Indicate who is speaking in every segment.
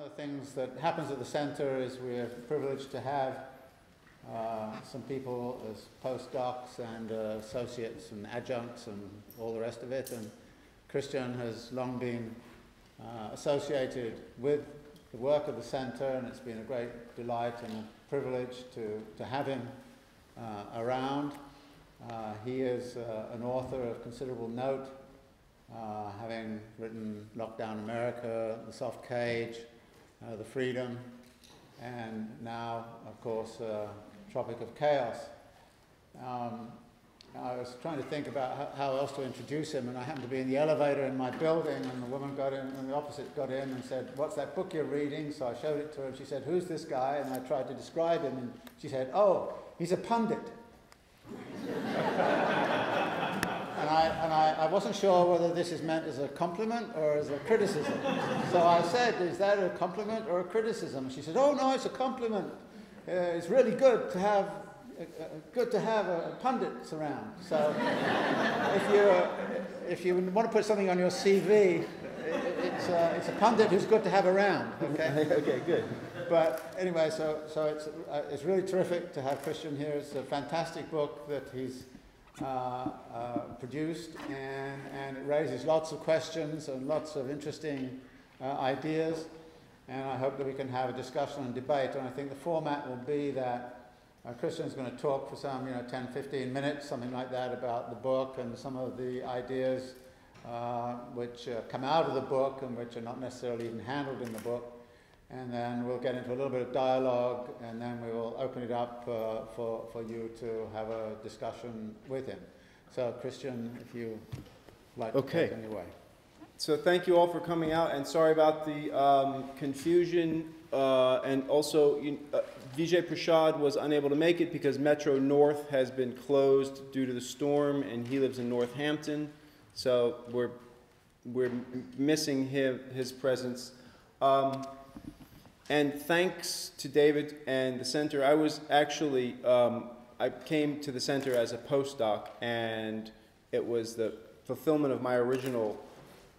Speaker 1: of the things that happens at the center is we're privileged to have uh, some people as postdocs and uh, associates and adjuncts and all the rest of it. And Christian has long been uh, associated with the work of the center, and it's been a great delight and a privilege to, to have him uh, around. Uh, he is uh, an author of considerable note, having written Lockdown America, The Soft Cage, The Freedom, and now, of course, Tropic of Chaos. Um, I was trying to think about how, else to introduce him, and I happened to be in the elevator in my building, and the woman got in, and the opposite got in and said, What's that book you're reading? So I showed it to her, and she said, Who's this guy? And I tried to describe him, and she said, Oh, he's a pundit. and I, and I, I, wasn't sure whether this is meant as a compliment or as a criticism. So I said, Is that a compliment or a criticism? And she said, Oh, no, it's a compliment. Uh, it's really good to have uh, uh, good to have a, a pundits around. So if you if you want to put something on your CV, it's a, it's a pundit who's good to have around. Okay.
Speaker 2: okay. Good.
Speaker 1: But anyway, so so it's uh, it's really terrific to have Christian here. It's a fantastic book that he's. Uh, uh, produced and, and it raises lots of questions and lots of interesting ideas and I hope that we can have a discussion and debate. And I think the format will be that uh, Christian's going to talk for some, you know, 10, 15 minutes, something like that, about the book and some of the ideas uh, which uh, come out of the book and which are not necessarily even handled in the book. And then we'll get into a little bit of dialogue, and then we will open it up uh, for, for you to have a discussion with him. So, Christian, if you like
Speaker 2: okay.
Speaker 1: to take it away.
Speaker 2: So thank you all for coming out, and sorry about the um, confusion. Uh, and also, you, uh, Vijay Prashad was unable to make it because Metro North has been closed due to the storm, and he lives in Northampton. So we're we're missing him, his presence. Um, and thanks to David and the center, I was actually um, I came to the center as a postdoc, and it was the fulfillment of my original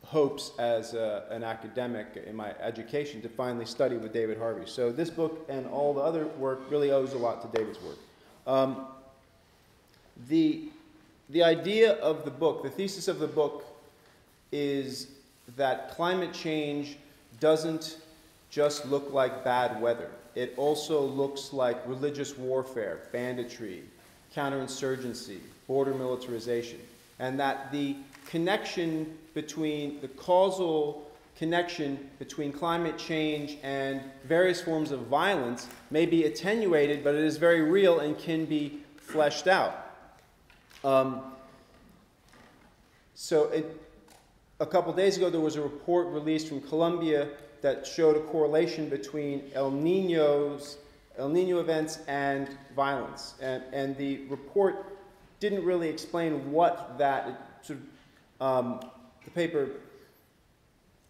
Speaker 2: hopes as a, an academic in my education to finally study with David Harvey. So this book and all the other work really owes a lot to David's work. Um, the, the idea of the book, the thesis of the book, is that climate change doesn't just look like bad weather. It also looks like religious warfare, banditry, counterinsurgency, border militarization, and that the connection between the causal connection between climate change and various forms of violence may be attenuated, but it is very real and can be fleshed out. Um, so, it, a couple days ago, there was a report released from Colombia that showed a correlation between El Nino's El Nino events and violence, and, and the report didn't really explain what that sort of um, the paper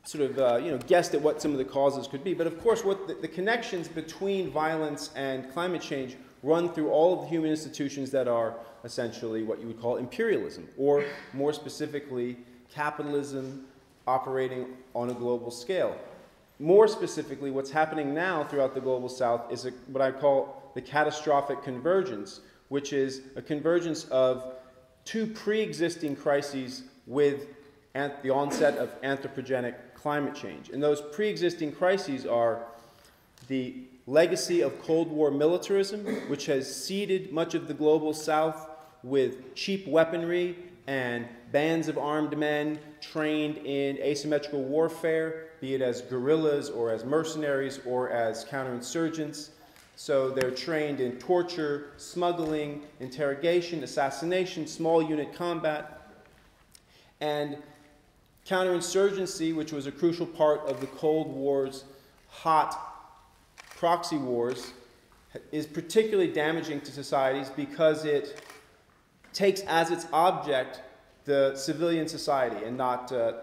Speaker 2: sort of uh, you know guessed at what some of the causes could be. But of course, what the, the, connections between violence and climate change run through all of the human institutions that are essentially what you would call imperialism, or more specifically, capitalism operating on a global scale. More specifically, what's happening now throughout the global south is a, what I call the catastrophic convergence, which is a convergence of two pre existing crises with the onset of anthropogenic climate change. And those pre existing crises are the legacy of Cold War militarism, which has seeded much of the global south with cheap weaponry and bands of armed men trained in asymmetrical warfare, be it as guerrillas or as mercenaries or as counterinsurgents. So they're trained in torture, smuggling, interrogation, assassination, small unit combat. And counterinsurgency, which was a crucial part of the Cold War's hot proxy wars, is particularly damaging to societies because it takes as its object the civilian society and not uh,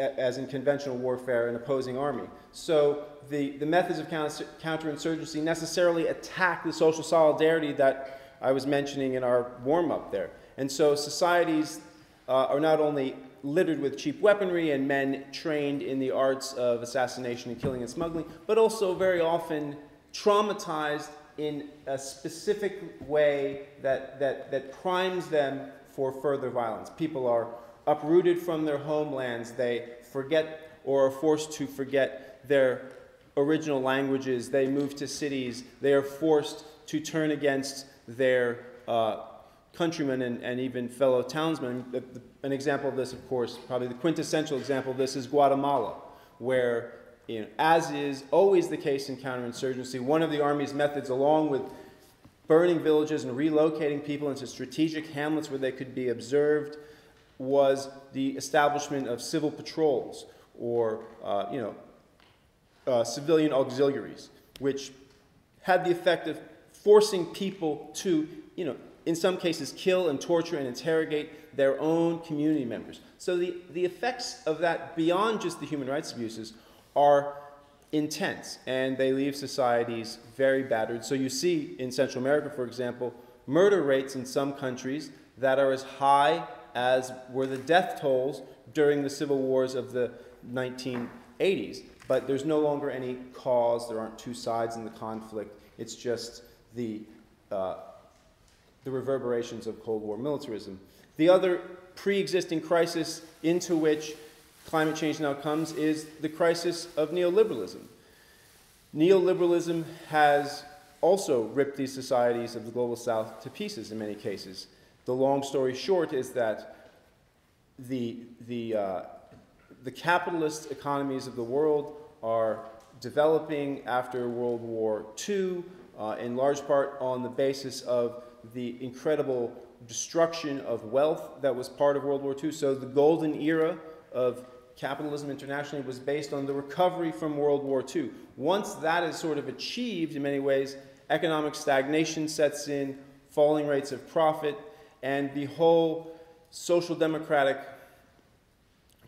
Speaker 2: as in conventional warfare an opposing army. So the, the methods of counter, counterinsurgency necessarily attack the social solidarity that I was mentioning in our warm up there. And so societies uh, are not only littered with cheap weaponry and men trained in the arts of assassination and killing and smuggling, but also very often traumatized in a specific way that, that, that primes them for further violence. People are uprooted from their homelands, they forget or are forced to forget their original languages, they move to cities, they are forced to turn against their uh, countrymen and, and, even fellow townsmen. An example of this, of course, probably the quintessential example of this is Guatemala, where, you know, as is always the case in counterinsurgency, one of the army's methods, along with burning villages and relocating people into strategic hamlets where they could be observed, was the establishment of civil patrols or, uh, you know, uh, civilian auxiliaries, which had the effect of forcing people to, you know, in some cases, kill and torture and interrogate their own community members. So the, the effects of that, beyond just the human rights abuses, are intense and they leave societies very battered. So you see in Central America, for example, murder rates in some countries that are as high as were the death tolls during the civil wars of the 1980s. But there's no longer any cause, there aren't two sides in the conflict. It's just the, uh, the reverberations of Cold War militarism. The other pre existing crisis into which climate change now comes is the crisis of neoliberalism. Neoliberalism has also ripped these societies of the global south to pieces in many cases. The long story short is that the, the, uh, the capitalist economies of the world are developing after World War II, uh, in large part on the basis of the incredible destruction of wealth that was part of World War II. So the golden era of capitalism internationally was based on the recovery from World War II. Once that is sort of achieved, in many ways, economic stagnation sets in, falling rates of profit, and the whole social democratic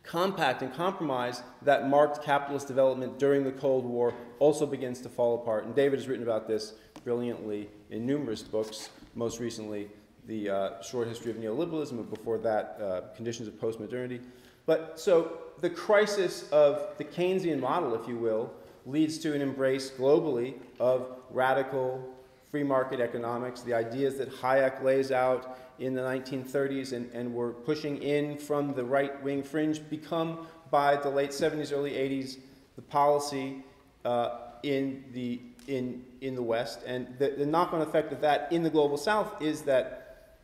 Speaker 2: compact and compromise that marked capitalist development during the Cold War also begins to fall apart. And David has written about this brilliantly in numerous books, most recently, The uh, Short History of Neoliberalism, and before that, uh, Conditions of Postmodernity. But so the crisis of the Keynesian model, if you will, leads to an embrace globally of radical free market economics, the ideas that Hayek lays out in the 1930s and, and were pushing in from the right wing fringe become, by the late 70s, early 80s, the policy uh, in, the, in, in the West. And the, the knock on effect of that in the global South is that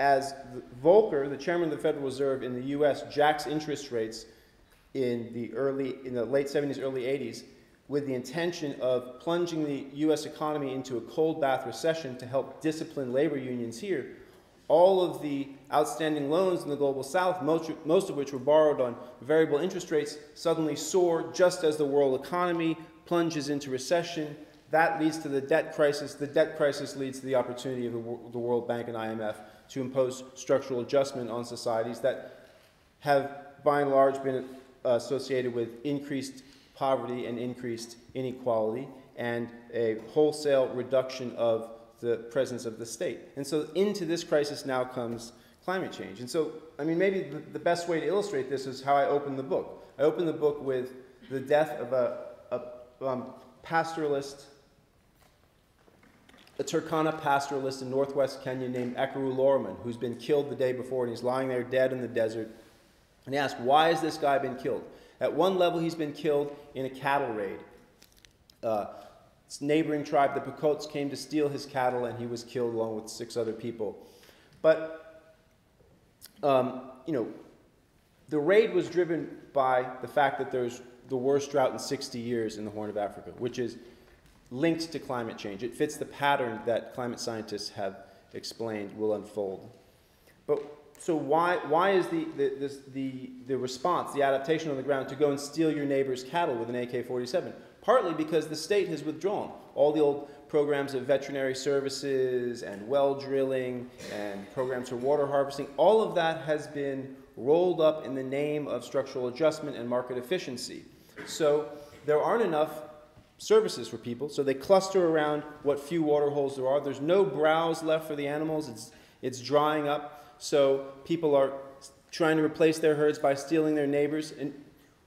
Speaker 2: as Volcker, the chairman of the Federal Reserve in the US, jacks interest rates in the early, in the late 70s, early 80s, with the intention of plunging the US economy into a cold bath recession to help discipline labor unions here, all of the outstanding loans in the global south, most, most of which were borrowed on variable interest rates, suddenly soar just as the world economy plunges into recession. That leads to the debt crisis. The debt crisis leads to the opportunity of the, the World Bank and IMF to impose structural adjustment on societies that have, by and large, been uh, associated with increased poverty and increased inequality and a wholesale reduction of the presence of the state. And so into this crisis now comes climate change. And so, I mean, maybe the, best way to illustrate this is how I open the book. I open the book with the death of a, a um, pastoralist, a Turkana pastoralist in northwest Kenya named Ekuru Loroman, who's been killed the day before, and he's lying there dead in the desert. And he asked, Why has this guy been killed? At one level, he's been killed in a cattle raid. Uh, neighboring tribe, the Pokots, came to steal his cattle, and he was killed along with six other people. But, um, you know, the raid was driven by the fact that there's the worst drought in 60 years in the Horn of Africa, which is linked to climate change. It fits the pattern that climate scientists have explained will unfold. But so why, why is the, the, this, the, the response, the adaptation on the ground to go and steal your neighbor's cattle with an AK-47? partly because the state has withdrawn. All the old programs of veterinary services and well drilling and programs for water harvesting, all of that has been rolled up in the name of structural adjustment and market efficiency. So there aren't enough services for people, so they cluster around what few water holes there are. There's no browse left for the animals, it's, it's drying up, so people are trying to replace their herds by stealing their neighbors. And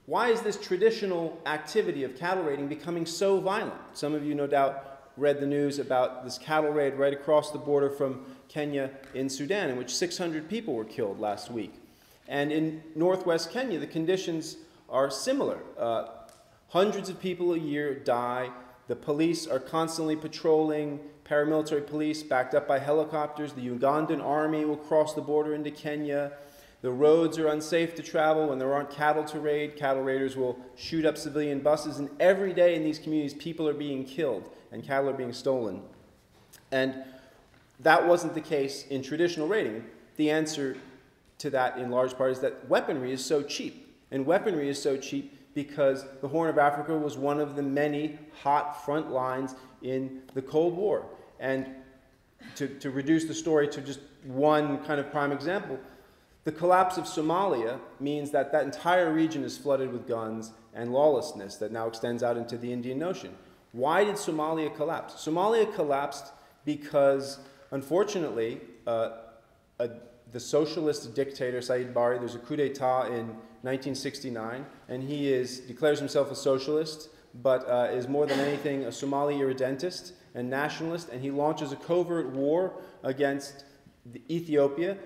Speaker 2: why is this traditional activity of cattle raiding becoming so violent? Some of you, no doubt, read the news about this cattle raid right across the border from Kenya in Sudan, in which 600 people were killed last week. And in northwest Kenya, the conditions are similar. Uh, hundreds of people a year die. The police are constantly patrolling, paramilitary police backed up by helicopters. The Ugandan army will cross the border into Kenya. The roads are unsafe to travel when there aren't cattle to raid. Cattle raiders will shoot up civilian buses, and every day in these communities, people are being killed and cattle are being stolen. And that wasn't the case in traditional raiding. The answer to that, in large part, is that weaponry is so cheap. And weaponry is so cheap because the Horn of Africa was one of the many hot front lines in the Cold War. And to, to reduce the story to just one kind of prime example, the collapse of Somalia means that that entire region is flooded with guns and lawlessness that now extends out into the Indian Ocean. Why did Somalia collapse? Somalia collapsed because, unfortunately, uh, a, the socialist dictator Siad Barre, there's a coup d'etat in 1969, and he is, declares himself a socialist, but uh, is more than anything a Somali irredentist and nationalist, and he launches a covert war against Ethiopia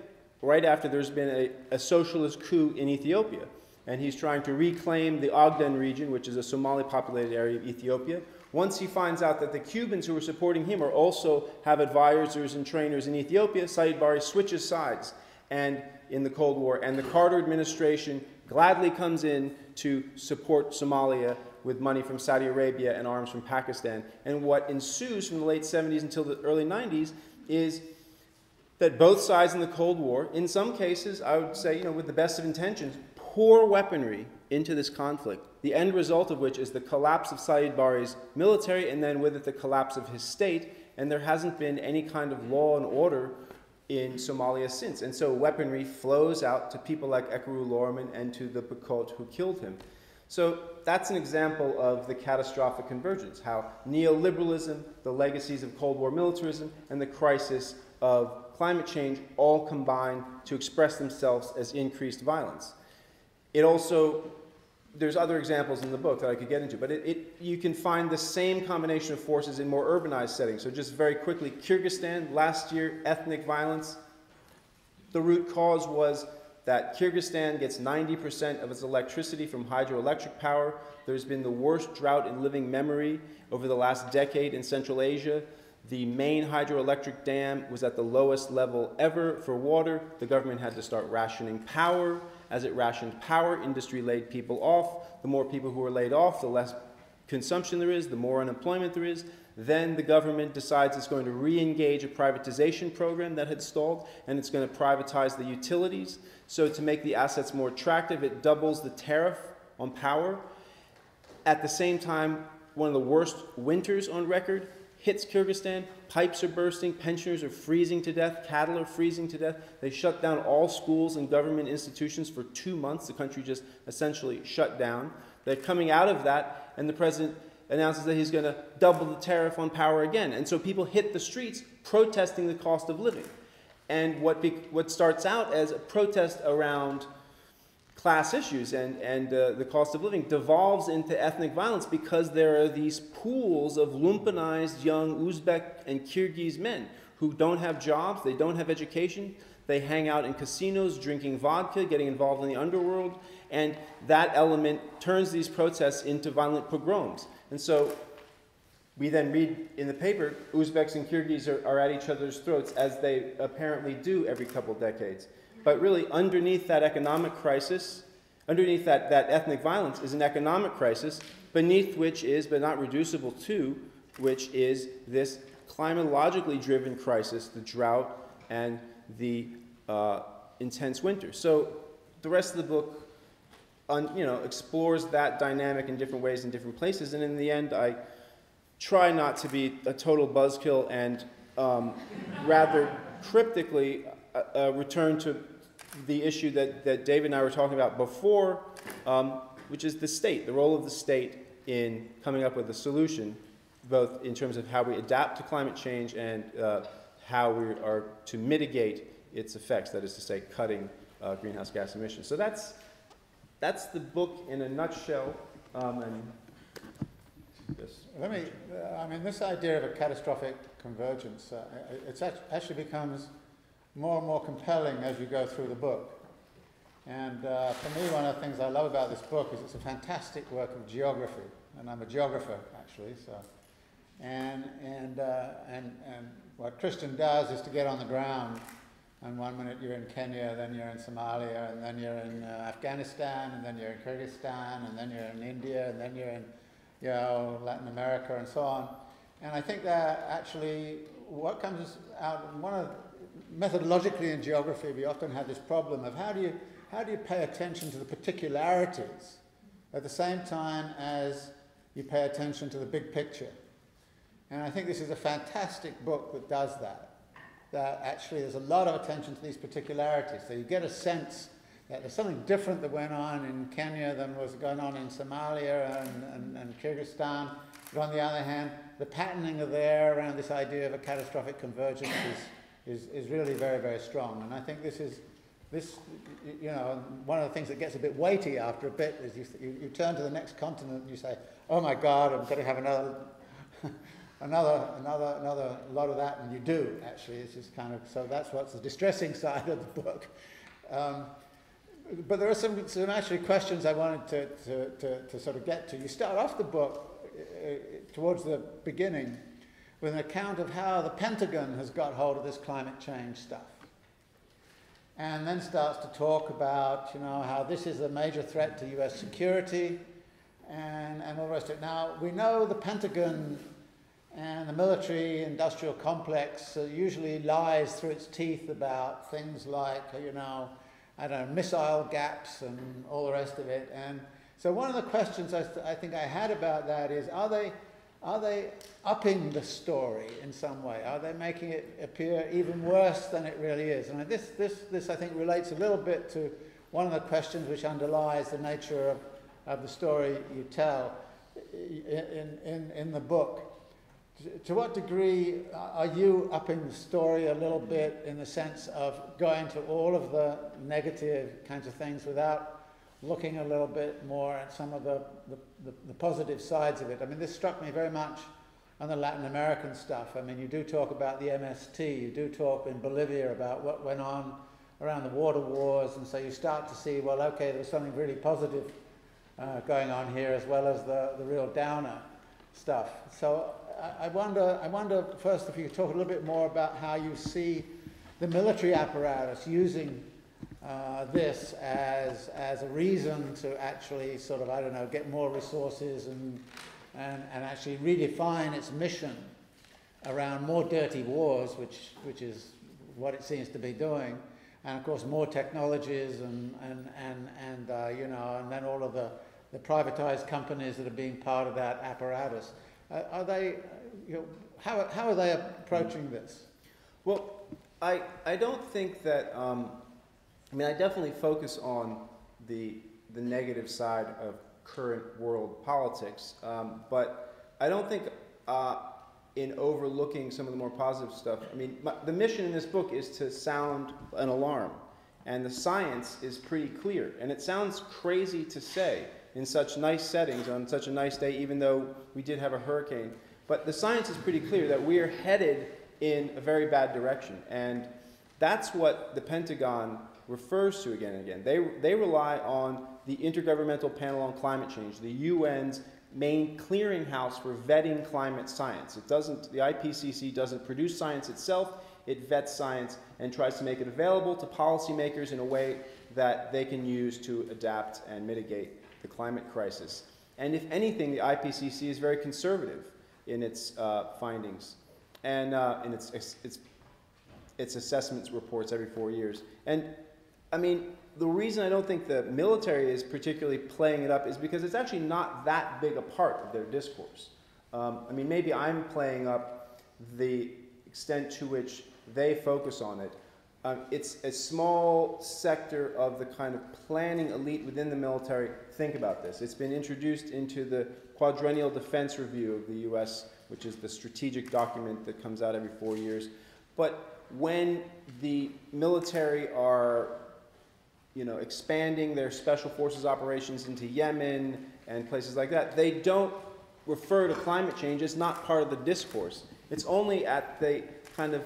Speaker 2: right after there's been a, a socialist coup in Ethiopia. And he's trying to reclaim the Ogaden region, which is a Somali populated area of Ethiopia. Once he finds out that the Cubans who are supporting him are also have advisors and trainers in Ethiopia, Siad Barre switches sides and in the Cold War, and the Carter administration gladly comes in to support Somalia with money from Saudi Arabia and arms from Pakistan. And what ensues from the late 70s until the early 90s is that both sides in the Cold War, in some cases, I would say, you know, with the best of intentions, pour weaponry into this conflict, the end result of which is the collapse of Siad Barre's military and then with it the collapse of his state, and there hasn't been any kind of law and order in Somalia since. And so weaponry flows out to people like Ekuru Lorman and to the Pokot who killed him. So that's an example of the catastrophic convergence, how neoliberalism, the legacies of Cold War militarism, and the crisis of climate change all combine to express themselves as increased violence. It also, there's other examples in the book that I could get into, but it, it, you can find the same combination of forces in more urbanized settings. So, just very quickly Kyrgyzstan, last year, ethnic violence. The root cause was that Kyrgyzstan gets 90% of its electricity from hydroelectric power. There's been the worst drought in living memory over the last decade in Central Asia. The main hydroelectric dam was at the lowest level ever for water. The government had to start rationing power. As it rationed power, industry laid people off. The more people who are laid off, the less consumption there is, the more unemployment there is. Then the government decides it's going to re engage a privatization program that had stalled, and it's going to privatize the utilities. So, to make the assets more attractive, it doubles the tariff on power. At the same time, one of the worst winters on record hits Kyrgyzstan, pipes are bursting, pensioners are freezing to death, cattle are freezing to death. They shut down all schools and government institutions for two months. The country just essentially shut down. They're coming out of that, and the president announces that he's going to double the tariff on power again. And so people hit the streets protesting the cost of living. And what, be, what starts out as a protest around class issues and, and uh, the cost of living devolves into ethnic violence because there are these pools of lumpenized young Uzbek and Kyrgyz men who don't have jobs, they don't have education, they hang out in casinos drinking vodka, getting involved in the underworld, and that element turns these protests into violent pogroms. And so we then read in the paper Uzbeks and Kyrgyz are, are at each other's throats, as they apparently do every couple decades. But really, underneath that economic crisis, underneath that, that ethnic violence, is an economic crisis, beneath which is, but not reducible to, which is this climatologically driven crisis, the drought and the uh, intense winter. So the rest of the book un, you know, explores that dynamic in different ways in different places, and in the end, I try not to be a total buzzkill and um, rather cryptically uh, uh, return to the issue that, that David and I were talking about before, um, which is the state, the role of the state in coming up with a solution, both in terms of how we adapt to climate change and uh, how we are to mitigate its effects, that is to say, cutting uh, greenhouse gas emissions. So that's, that's the book in a nutshell. Um, and.
Speaker 1: Let me, uh, I mean, this idea of a catastrophic convergence, uh, it- actually becomes more and more compelling as you go through the book. And uh, for me, one of the things I love about this book is it's a fantastic work of geography, and I'm a geographer actually. So, and and uh, and and what Christian does is to get on the ground. And one minute you're in Kenya, then you're in Somalia, and then you're in uh, Afghanistan, and then you're in Kyrgyzstan, and then you're in India, and then you're in you know, Latin America and so on. And I think that actually what comes out, one of methodologically in geography, we often have this problem of how do you how do you pay attention to the particularities at the same time as you pay attention to the big picture? And I think this is a fantastic book that does that. That actually there's a lot of attention to these particularities. So you get a sense that there's something different that went on in Kenya than was going on in Somalia and, and, and Kyrgyzstan. But on the other hand, the patterning of there around this idea of a catastrophic convergence is, is, is really very, very strong. And I think this is, this, you know, one of the things that gets a bit weighty after a bit is you, you, you turn to the next continent and you say, oh my God, I'm going to have another, another, another, another lot of that, and you do, actually. It's just kind of, so that's what's the distressing side of the book. Um, but there are some, some actually questions I wanted to, to, to, to sort of get to. You start off the book uh, towards the beginning with an account of how the Pentagon has got hold of this climate change stuff. And then starts to talk about, you know, how this is a major threat to US security and, and all the rest of it. Now, we know the Pentagon and the military industrial complex uh, usually lies through its teeth about things like, you know, I don't know, missile gaps and all the rest of it. And so one of the questions I, th- I think I had about that is, are they, are they upping the story in some way? Are they making it appear even worse than it really is? And this, this, this I think relates a little bit to one of the questions which underlies the nature of, of the story you tell in, in, in the book. To what degree are you upping the story a little bit in the sense of going to all of the negative kinds of things without looking a little bit more at some of the, the, the, the positive sides of it? I mean, this struck me very much on the Latin American stuff. I mean, you do talk about the MST, you do talk in Bolivia about what went on around the water wars, and so you start to see, well, okay, there was something really positive uh, going on here as well as the, the real downer stuff. So I wonder, I wonder first if you could talk a little bit more about how you see the military apparatus using uh, this as, as a reason to actually sort of, I don't know, get more resources and, and, and actually redefine its mission around more dirty wars, which, which is what it seems to be doing, and of course more technologies and, and, and, and uh, you know, and then all of the, the privatized companies that are being part of that apparatus. Uh, are they, you know, how, how are they approaching this?
Speaker 2: Well, I, I don't think that, um, I mean, I definitely focus on the, the negative side of current world politics, um, but I don't think uh, in overlooking some of the more positive stuff, I mean, my, the mission in this book is to sound an alarm, and the science is pretty clear, and it sounds crazy to say in such nice settings on such a nice day, even though we did have a hurricane. But the science is pretty clear that we are headed in a very bad direction. And that's what the Pentagon refers to again and again. They, they rely on the Intergovernmental Panel on Climate Change, the UN's main clearinghouse for vetting climate science. It doesn't, the IPCC doesn't produce science itself, it vets science and tries to make it available to policymakers in a way that they can use to adapt and mitigate the climate crisis. And if anything, the IPCC is very conservative in its uh, findings and uh, in its, its, its assessments reports every four years. And I mean, the reason I don't think the military is particularly playing it up is because it's actually not that big a part of their discourse. Um, I mean, maybe I'm playing up the extent to which they focus on it. Um, it's a small sector of the kind of planning elite within the military. Think about this. It's been introduced into the Quadrennial Defense Review of the U.S., which is the strategic document that comes out every four years. But when the military are you know, expanding their special forces operations into Yemen and places like that. They don't refer to climate change It's not part of the discourse. It's only at the kind of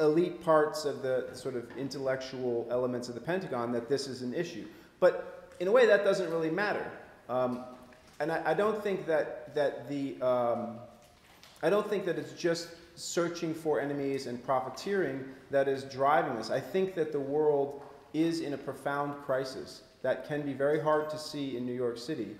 Speaker 2: elite parts of the sort of intellectual elements of the Pentagon that this is an issue. But in a way, that doesn't really matter. Um, and I, I, don't think that, that the, um, I don't think that it's just searching for enemies and profiteering that is driving this. I think that the world is in a profound crisis that can be very hard to see in New York City,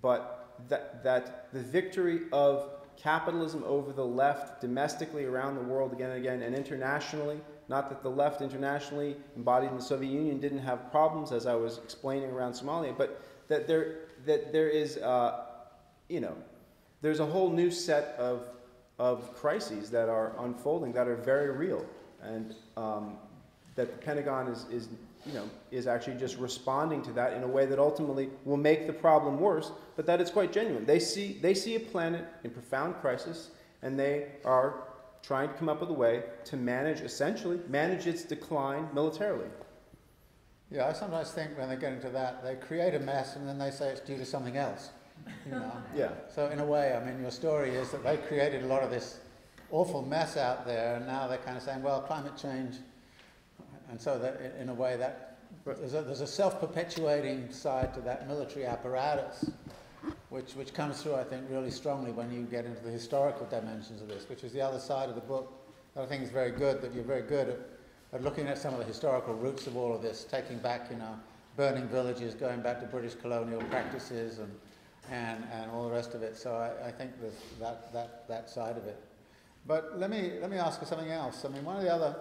Speaker 2: but that, that the victory of capitalism over the left domestically around the world again and again and internationally. Not that the left internationally, embodied in the Soviet Union, didn't have problems, as I was explaining around Somalia, but that there, that there is, uh, you know, there's a whole new set of, of crises that are unfolding that are very real, and um, that the Pentagon is, is you know, is actually just responding to that in a way that ultimately will make the problem worse, but that it's quite genuine. They see, they see a planet in profound crisis, and they are trying to come up with a way to manage, essentially, manage its decline militarily.
Speaker 1: Yeah, I sometimes think when they get into that, they create a mess and then they say it's due to something else. You know?
Speaker 2: yeah.
Speaker 1: So in a way, I mean, your story is that they created a lot of this awful mess out there, and now they're kind of saying, well, climate change and so that in a way that there's a, a self-perpetuating side to that military apparatus, which, which comes through, I think, really strongly when you get into the historical dimensions of this, which is the other side of the book that I think is very good, that you're very good at, at looking at some of the historical roots of all of this, taking back, you know, burning villages, going back to British colonial practices and, and, and all the rest of it. So I, I think that, that, that side of it. But let me, let me ask you something else. I mean, one of the other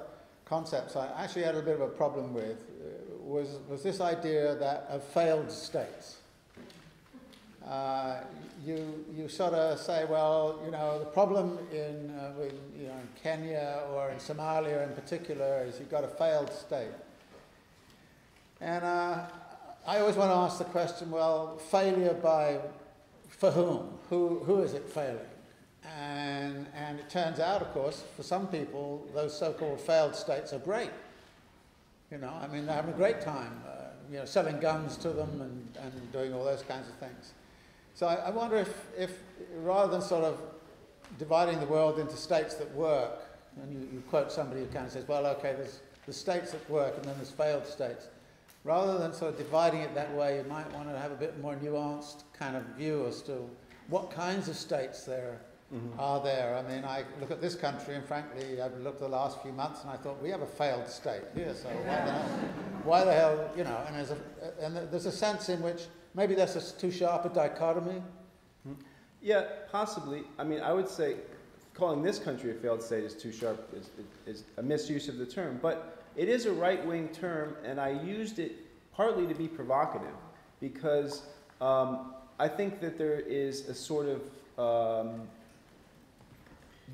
Speaker 1: concepts I actually had a bit of a problem with uh, was, was this idea that of failed states. Uh, you, you sort of say, well, you know, the problem in, uh, in, you know, in Kenya or in Somalia in particular is you've got a failed state. And uh, I always want to ask the question, well, failure by, for whom? Who, who is it failing? And, and it turns out, of course, for some people, those so-called failed states are great. You know, I mean, they're having a great time, uh, you know, selling guns to them and, and doing all those kinds of things. So I, I wonder if, if rather than sort of dividing the world into states that work, and you, you quote somebody who kind of says, well, okay, there's the states that work and then there's failed states. Rather than sort of dividing it that way, you might want to have a bit more nuanced kind of view as to what kinds of states there mm-hmm. are there. I mean, I look at this country, and frankly, I've looked at the last few months, and I thought we have a failed state here. So why the hell? Why the hell? You know, and there's a and there's a sense in which maybe that's a too sharp a dichotomy.
Speaker 2: Mm-hmm. Yeah, possibly. I mean, I would say calling this country a failed state is too sharp is, is a misuse of the term, but it is a right wing term, and I used it partly to be provocative because um, I think that there is a sort of um,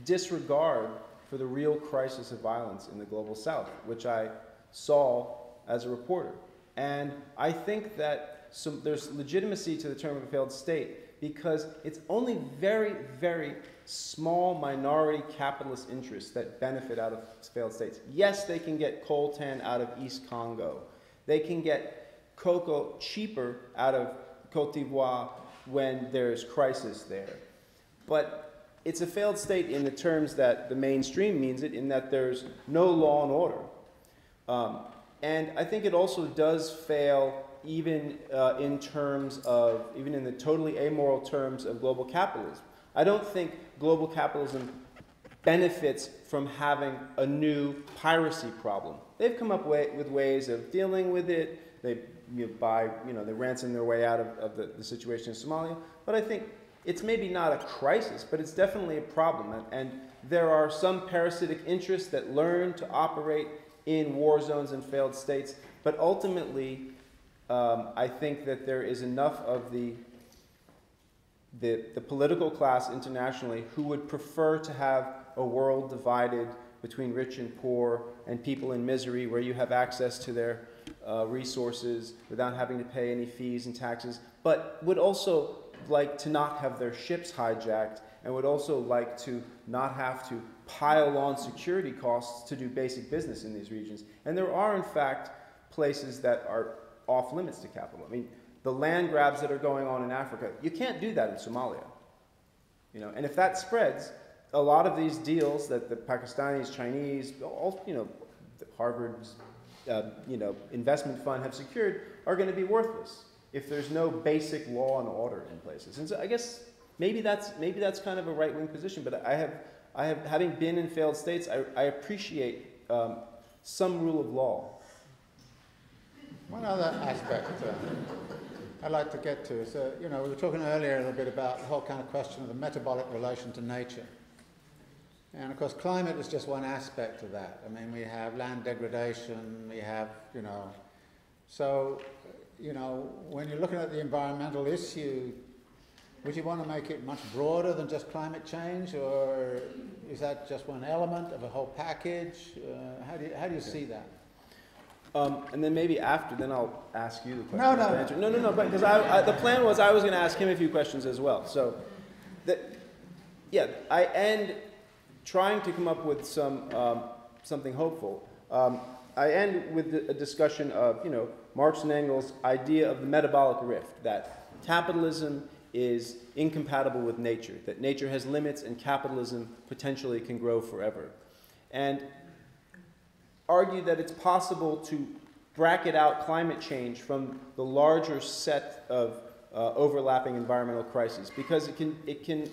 Speaker 2: disregard for the real crisis of violence in the global south, which I saw as a reporter. And I think that some, there's legitimacy to the term of a failed state because it's only very, very small minority capitalist interests that benefit out of failed states. Yes, they can get coltan out of East Congo. They can get cocoa cheaper out of Cote d'Ivoire when there's crisis there. But it's a failed state in the terms that the mainstream means it, in that there's no law and order. Um, and I think it also does fail even uh, in terms of, even in the totally amoral terms of global capitalism. I don't think global capitalism benefits from having a new piracy problem. They've come up way, with ways of dealing with it. They you know, buy, you know, they ransom their way out of, of the, the situation in Somalia. But I think it's maybe not a crisis, but it's definitely a problem. And, and there are some parasitic interests that learn to operate in war zones and failed states. But ultimately, um, I think that there is enough of the, the, the political class internationally who would prefer to have a world divided between rich and poor and people in misery where you have access to their uh, resources without having to pay any fees and taxes, but would also like to not have their ships hijacked and would also like to not have to pile on security costs to do basic business in these regions. And there are, in fact, places that are off limits to capital. I mean, the land grabs that are going on in Africa, you can't do that in Somalia. You know, and if that spreads, a lot of these deals that the Pakistanis, Chinese, all, you know, Harvard's, uh, you know, investment fund have secured are going to be worthless if there's no basic law and order in places. And so I guess maybe that's maybe that's kind of a right wing position, but I have I have having been in failed states, I, I appreciate um, some rule of law.
Speaker 1: One other aspect uh, I'd like to get to is, uh, you know, we were talking earlier a little bit about the whole kind of question of the metabolic relation to nature. And of course, climate is just one aspect of that. I mean, we have land degradation, we have, you know, so, you know, when you're looking at the environmental issue, would you want to make it much broader than just climate change, or is that just one element of a whole package? Uh, how, do you, how do you see that?
Speaker 2: Um, and then maybe after, then I'll ask you the question.
Speaker 1: No, no.
Speaker 2: Answer. No, no, no, because I, I, the plan was I was going to ask him a few questions as well. So, the, yeah, I end trying to come up with some, um, something hopeful. Um, I end with a discussion of, you know, Marx and Engels' idea of the metabolic rift, that capitalism is incompatible with nature, that nature has limits and capitalism potentially can grow forever. And argue that it's possible to bracket out climate change from the larger set of uh, overlapping environmental crises because it can, it can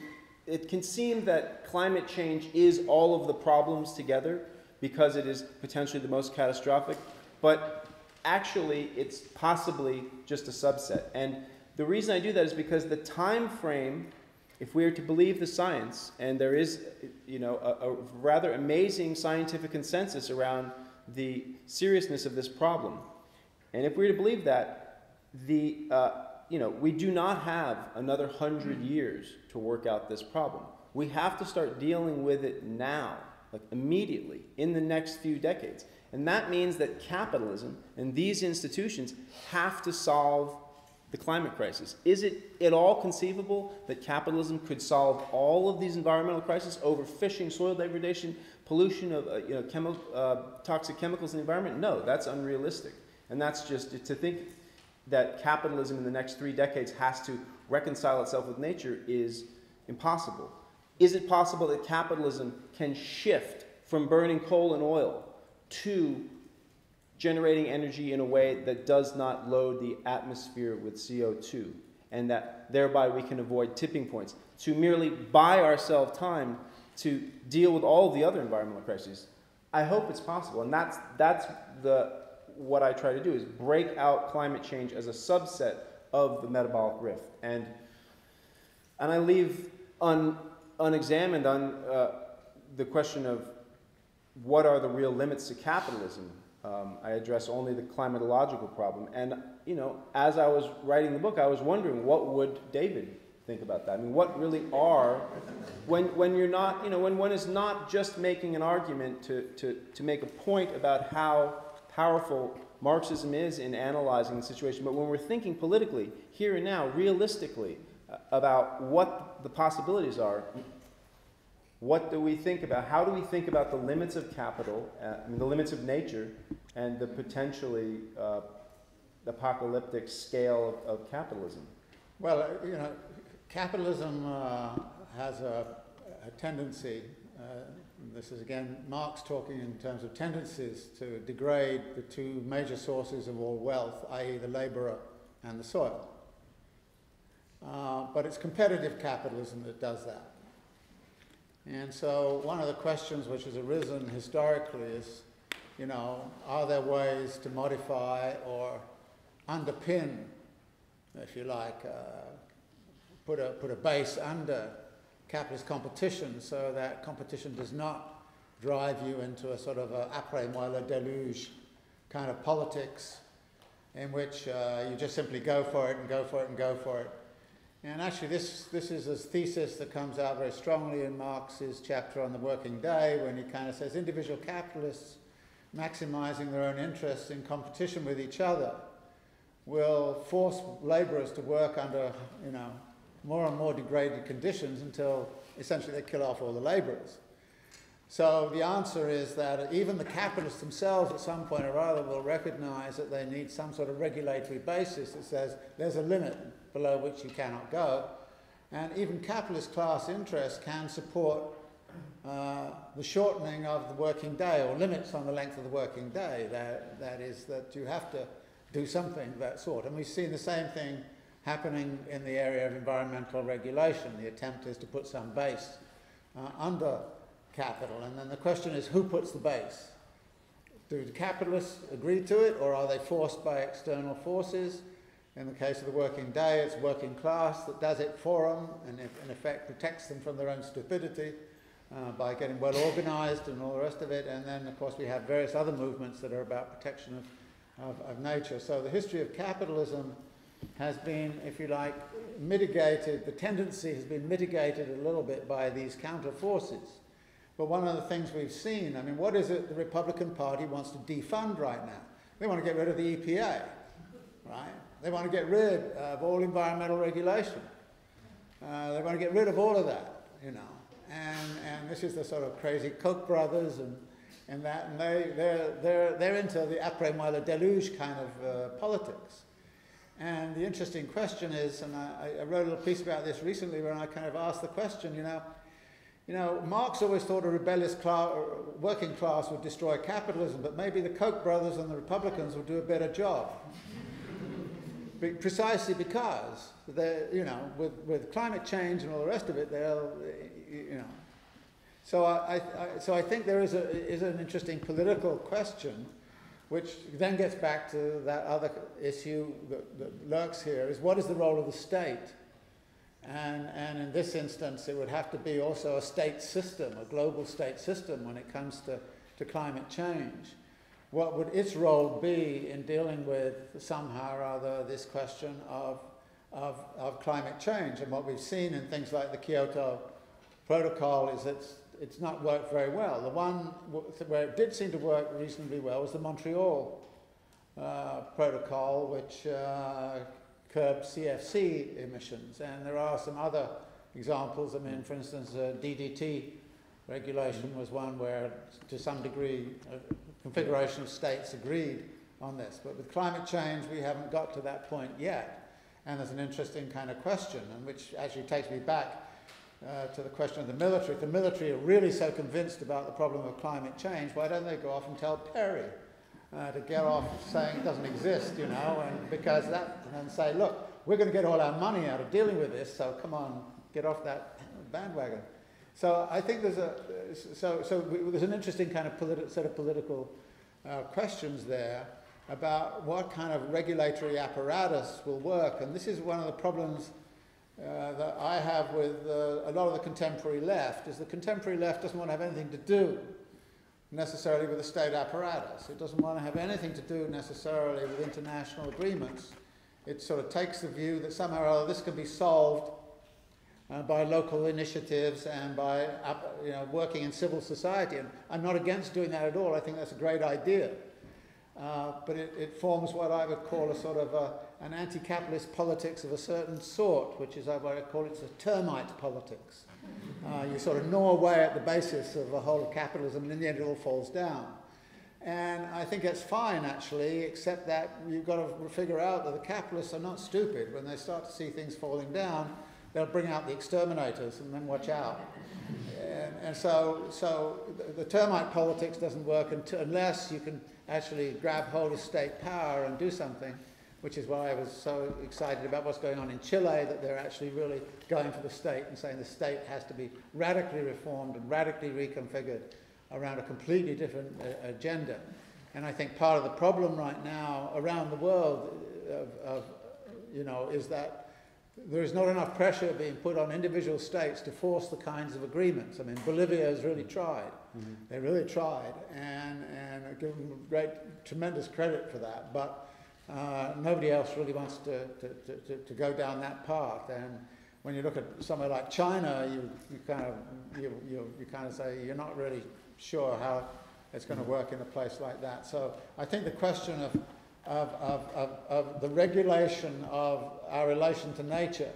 Speaker 2: it can seem that climate change is all of the problems together because it is potentially the most catastrophic, but actually it's possibly just a subset. And the reason I do that is because the time frame, if we are to believe the science, and there is, you know, a, a rather amazing scientific consensus around the seriousness of this problem, and if we're to believe that, the uh, you know, we do not have another hundred years to work out this problem. We have to start dealing with it now, like immediately, in the next few decades. And that means that capitalism and these institutions have to solve the climate crisis. Is it at all conceivable that capitalism could solve all of these environmental crises, overfishing, soil degradation, pollution of uh, you know, chemi- uh, toxic chemicals in the environment? No, that's unrealistic. And that's just to think that capitalism in the next three decades has to reconcile itself with nature is impossible. Is it possible that capitalism can shift from burning coal and oil to generating energy in a way that does not load the atmosphere with CO2 and that thereby we can avoid tipping points to merely buy ourselves time to deal with all the other environmental crises? I hope it's possible, and that's, that's the what I try to do is break out climate change as a subset of the metabolic rift. And, and I leave un, unexamined on uh, the question of what are the real limits to capitalism. Um, I address only the climatological problem. And, you know, as I was writing the book, I was wondering what would David think about that? I mean, what really are, when, when you're not, you know, when one is not just making an argument to, to, to make a point about how powerful Marxism is in analyzing the situation, but when we're thinking politically, here and now, realistically, uh, about what the possibilities are, what do we think about? How do we think about the limits of capital, uh, I mean, the limits of nature, and the potentially uh, apocalyptic scale of, of, capitalism?
Speaker 1: Well, uh, you know, capitalism uh, has a, a tendency uh, this is again Marx talking in terms of tendencies to degrade the two major sources of all wealth, i.e., the laborer and the soil. Uh, but it's competitive capitalism that does that. And so, one of the questions which has arisen historically is you know, are there ways to modify or underpin, if you like, uh, put, a, put a base under capitalist competition so that competition does not drive you into a sort of a après moi le déluge kind of politics in which uh, you just simply go for it and go for it and go for it. And actually, this, this is a thesis that comes out very strongly in Marx's chapter on the working day when he kind of says individual capitalists maximizing their own interests in competition with each other will force laborers to work under, you know, more and more degraded conditions until essentially they kill off all the laborers. So the answer is that even the capitalists themselves at some point or other will recognize that they need some sort of regulatory basis that says there's a limit below which you cannot go. And even capitalist class interests can support uh, the shortening of the working day or limits on the length of the working day. That, that is, that you have to do something of that sort. And we've seen the same thing happening in the area of environmental regulation. The attempt is to put some base uh, under capital. And then the question is who puts the base? Do the capitalists agree to it or are they forced by external forces? In the case of the working day, it's working class that does it for them and in effect protects them from their own stupidity uh, by getting well organized and all the rest of it. And then, of course, we have various other movements that are about protection of, of, of nature. So the history of capitalism has been, if you like, mitigated, the tendency has been mitigated a little bit by these counter forces. But one of the things we've seen, I mean, what is it the Republican Party wants to defund right now? They want to get rid of the EPA, right? They want to get rid of all environmental regulation. Uh, they want to get rid of all of that, you know. And, and this is the sort of crazy Koch brothers and, and that, and they, they're, they're, they're into the après-moi le déluge kind of uh, politics. And the interesting question is, and I, I wrote a little piece about this recently where I kind of asked the question, you know, you know, Marx always thought a rebellious class, uh, working class would destroy capitalism, but maybe the Koch brothers and the Republicans would do a better job. Precisely because, you know, with, with climate change and all the rest of it, they'll, you know. So I, I, so I think there is, a, is an interesting political question, which then gets back to that other issue that, that lurks here, is what is the role of the state? And, and in this instance, it would have to be also a state system, a global state system when it comes to, to climate change. What would its role be in dealing with somehow or other this question of, of, of climate change? And what we've seen in things like the Kyoto Protocol is that it's, it's not worked very well. The one where it did seem to work reasonably well was the Montreal uh, Protocol, which uh, curb CFC emissions. And there are some other examples. I mean, for instance, uh, DDT regulation was one where, to some degree, a configuration of states agreed on this. But with climate change, we haven't got to that point yet. And there's an interesting kind of question, and which actually takes me back uh, to the question of the military. If the military are really so convinced about the problem of climate change, why don't they go off and tell Perry? Uh, to get off saying it doesn't exist, you know, and because that, and say, look, we're going to get all our money out of dealing with this, so come on, get off that bandwagon. So I think there's a, so, so there's an interesting kind of set of political uh, questions there about what kind of regulatory apparatus will work, and this is one of the problems uh, that I have with uh, a lot of the contemporary left, is the contemporary left doesn't want to have anything to do necessarily with the state apparatus. It doesn't want to have anything to do necessarily with international agreements. It sort of takes the view that somehow or other this can be solved uh, by local initiatives and by uh, you know, working in civil society. And I'm not against doing that at all. I think that's a great idea. Uh, but it, it, forms what I would call a sort of a, an anti-capitalist politics of a certain sort, which is what I call it a termite politics. Uh, you sort of gnaw away at the basis of a whole of capitalism, and in the end it all falls down. And I think it's fine, actually, except that you've got to figure out that the capitalists are not stupid. When they start to see things falling down, they'll bring out the exterminators and then watch out. And, and so, so the, the termite politics doesn't work until, unless you can actually grab hold of state power and do something which is why I was so excited about what's going on in Chile, that they're actually really going for the state and saying the state has to be radically reformed and radically reconfigured around a completely different uh, agenda. And I think part of the problem right now around the world of, of, you know, is that there is not enough pressure being put on individual states to force the kinds of agreements. I mean, Bolivia has really tried. Mm-hmm. They really tried, and, and I give them great, tremendous credit for that. But uh, nobody else really wants to, to, to, to, go down that path. And when you look at somewhere like China, you, you kind of you, you, you kind of say you're not really sure how it's going to work in a place like that. So I think the question of, of, of, of, of the regulation of our relation to nature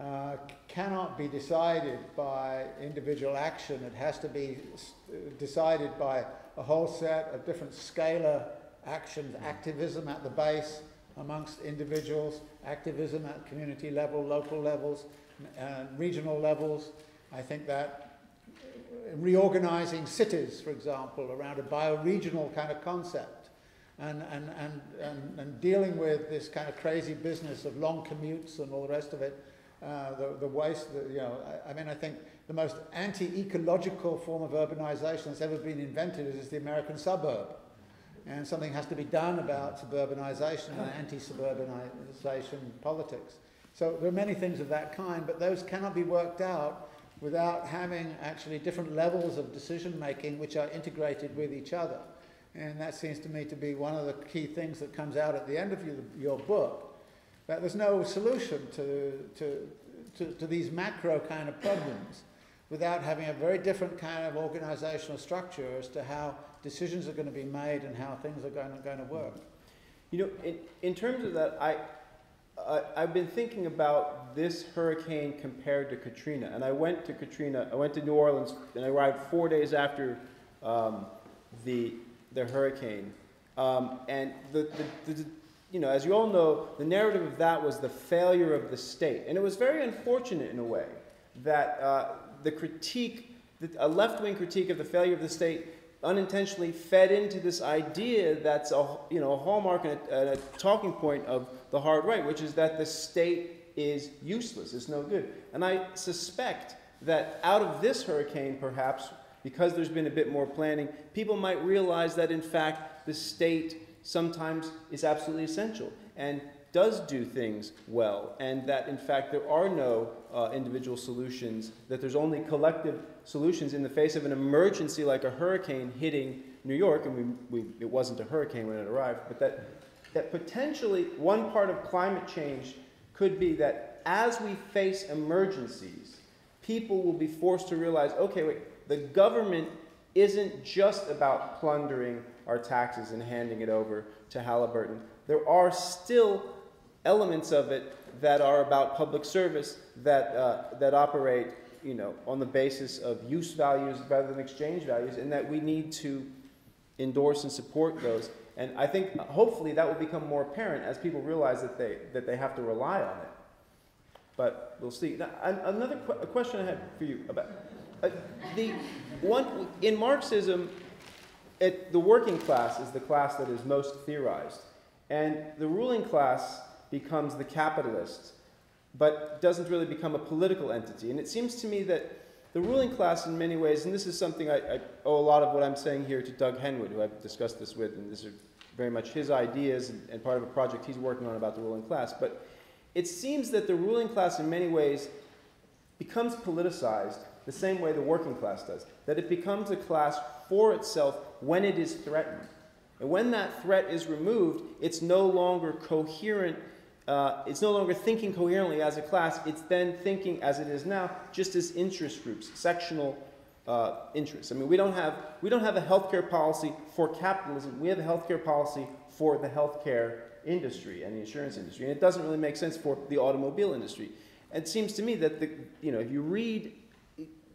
Speaker 1: uh, cannot be decided by individual action. It has to be decided by a whole set of different scalar actions, activism at the base amongst individuals, activism at community level, local levels, uh, regional levels. I think that reorganizing cities, for example, around a bioregional kind of concept and, and, and, and, and dealing with this kind of crazy business of long commutes and all the rest of it, uh, the, the waste, the, you know, I, I mean, I think the most anti-ecological form of urbanization that's ever been invented is the American suburb. And something has to be done about suburbanization and anti-suburbanization politics. So there are many things of that kind, but those cannot be worked out without having actually different levels of decision making which are integrated with each other. And that seems to me to be one of the key things that comes out at the end of your, your book, that there's no solution to, to, to, to these macro kind of problems without having a very different kind of organizational structure as to how decisions are going to be made and how things are going to, going to work.
Speaker 2: You know, in, in terms of that, I, I, I've been thinking about this hurricane compared to Katrina. And I went to Katrina, I went to New Orleans, and I arrived four days after um, the, the hurricane. Um, and the, the, the, you know, as you all know, the narrative of that was the failure of the state. And it was very unfortunate in a way that uh, the critique, a left wing critique of the failure of the state unintentionally fed into this idea that's a, you know, a hallmark and a, a, talking point of the hard right, which is that the state is useless, it's no good. And I suspect that out of this hurricane, perhaps, because there's been a bit more planning, people might realize that in fact the state sometimes is absolutely essential and does do things well, and that in fact there are no uh, individual solutions, that there's only collective solutions in the face of an emergency like a hurricane hitting New York, and we, we, it wasn't a hurricane when it arrived, but that, that potentially one part of climate change could be that as we face emergencies, people will be forced to realize okay, wait, the government isn't just about plundering our taxes and handing it over to Halliburton. There are still elements of it that are about public service that, uh, that operate you know, on the basis of use values rather than exchange values, and that we need to endorse and support those. And I think hopefully that will become more apparent as people realize that they, that they have to rely on it. But we'll see. Now, another qu- question I had for you about uh, the one in Marxism, it, the working class is the class that is most theorized, and the ruling class becomes the capitalists, but doesn't really become a political entity. And it seems to me that the ruling class, in many ways, and this is something I, I owe a lot of what I'm saying here to Doug Henwood, who I've discussed this with, and these are very much his ideas and, and part of a project he's working on about the ruling class. But it seems that the ruling class, in many ways, becomes politicized the same way the working class does. That it becomes a class for itself when it is threatened. And when that threat is removed, it's no longer coherent uh, it's no longer thinking coherently as a class, it's then thinking as it is now, just as interest groups, sectional uh, interests. I mean, we don't, have, we don't have a healthcare policy for capitalism, we have a healthcare policy for the healthcare industry and the insurance industry. And it doesn't really make sense for the automobile industry. It seems to me that the, you know, if you read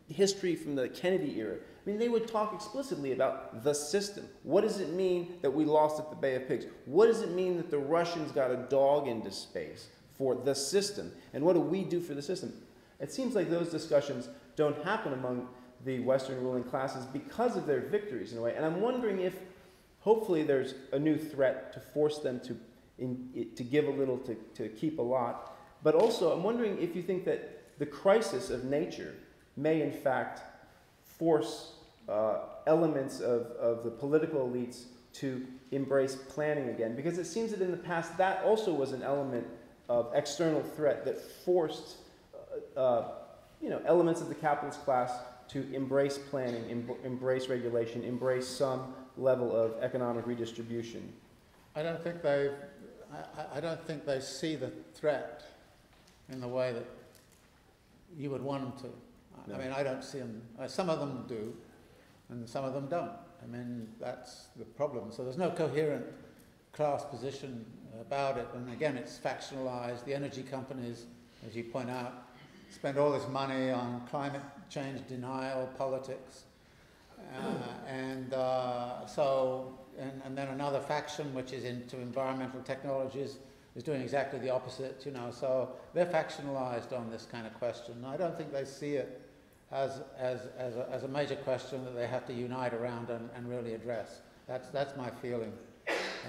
Speaker 2: history from the Kennedy era, I mean, they would talk explicitly about the system. What does it mean that we lost at the Bay of Pigs? What does it mean that the Russians got a dog into space for the system? And what do we do for the system? It seems like those discussions don't happen among the Western ruling classes because of their victories in a way. And I'm wondering if, hopefully, there's a new threat to force them to, in, to give a little to, to keep a lot. But also, I'm wondering if you think that the crisis of nature may, in fact, force uh, elements of, of the political elites to embrace planning again. Because it seems that in the past that also was an element of external threat that forced uh, uh, you know, elements of the capitalist class to embrace planning, em- embrace regulation, embrace some level of economic redistribution.
Speaker 1: I don't think they, I, I don't think they see the threat in the way that you would want them to. I mean, I don't see them. Uh, some of them do, and some of them don't. I mean, that's the problem. So there's no coherent class position about it. And again, it's factionalized. The energy companies, as you point out, spend all this money on climate change denial politics. Uh, and uh, so, and, and then another faction, which is into environmental technologies, is doing exactly the opposite, you know. So they're factionalized on this kind of question. I don't think they see it as, as, as, a, as a major question that they have to unite around and, and really address. That's, that's my feeling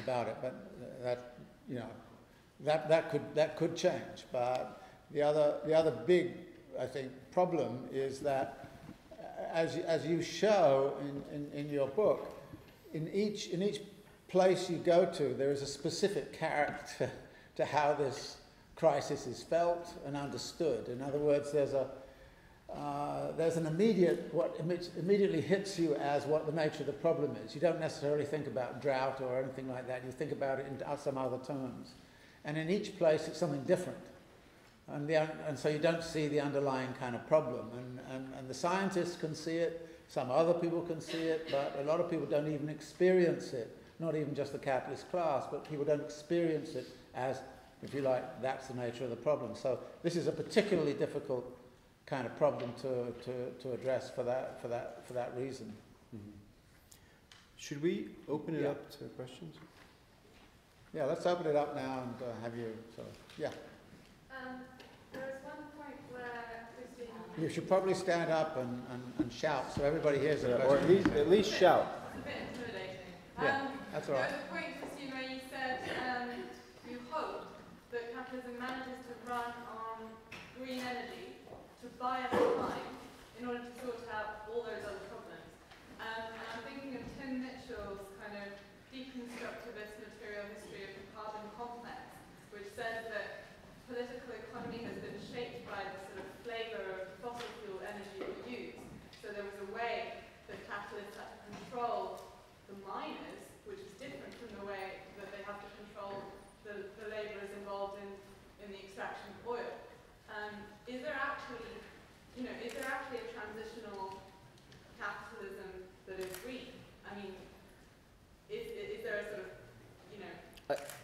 Speaker 1: about it. But that, you know, that, that, could, that could change. But the other, the other big, I think, problem is that as, as you show in, in, in your book, in each, in each place you go to, there is a specific character to how this crisis is felt and understood. In other words, there's a, uh, there's an immediate, what immediately hits you as what the nature of the problem is. You don't necessarily think about drought or anything like that. You think about it in some other terms. And in each place, it's something different. And, the, and so you don't see the underlying kind of problem. And, and, and the scientists can see it, some other people can see it, but a lot of people don't even experience it. Not even just the capitalist class, but people don't experience it as, if you like, that's the nature of the problem. So this is a particularly difficult kind of problem to, to, to address for that, for that, for that reason.
Speaker 2: Mm-hmm. Should we open it
Speaker 1: Yeah.
Speaker 2: up to questions?
Speaker 1: Yeah, let's open it up now and uh, have you, so, yeah.
Speaker 3: Um, there was one point where Christian.
Speaker 1: You should probably stand up and, and, and shout so everybody hears the
Speaker 2: Yeah,
Speaker 1: question.
Speaker 2: Or at least, at least shout.
Speaker 3: It's a bit intimidating.
Speaker 1: Yeah,
Speaker 3: Um,
Speaker 1: That's all right.
Speaker 3: There was a point, Christian, where you said um, you hope that capitalism manages to run on green energy to buy time in order to sort out all those other problems. Um, and I'm thinking of Tim Mitchell's kind of deconstructivist material history of the carbon complex, which says that political economy has been shaped by the sort of flavour of fossil fuel energy we use. So there was a way that capitalists had to control the miners, which is different from the way that they have to control the, the labourers involved in, in the extraction of oil. Um, is there actually, you know, is there actually a transitional capitalism that is green? I mean, is, is there a sort of, you know,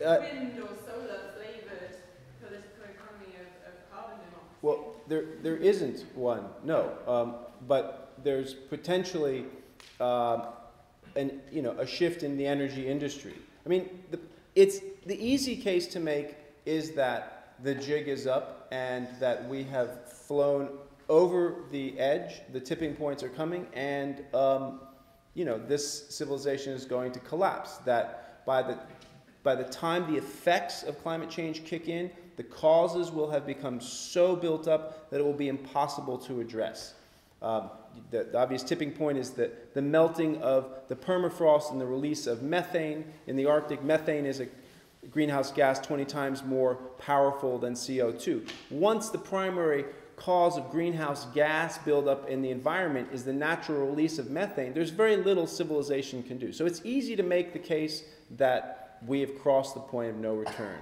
Speaker 2: Uh,
Speaker 3: wind or solar flavoured political economy of, of carbon democracy?
Speaker 2: Well, there, there isn't one, no. Um, but there's potentially, um, an, you know, a shift in the energy industry. I mean, the, it's, the easy case to make is that the jig is up and that we have flown over the edge, the tipping points are coming, and, um, you know, this civilization is going to collapse. That by the, by the time the effects of climate change kick in, the causes will have become so built up that it will be impossible to address. Um, the, the obvious tipping point is the, the melting of the permafrost and the release of methane. In the Arctic, methane is a greenhouse gas 20 times more powerful than CO2. Once the primary cause of greenhouse gas buildup in the environment is the natural release of methane, there's very little civilization can do. So it's easy to make the case that we have crossed the point of no return.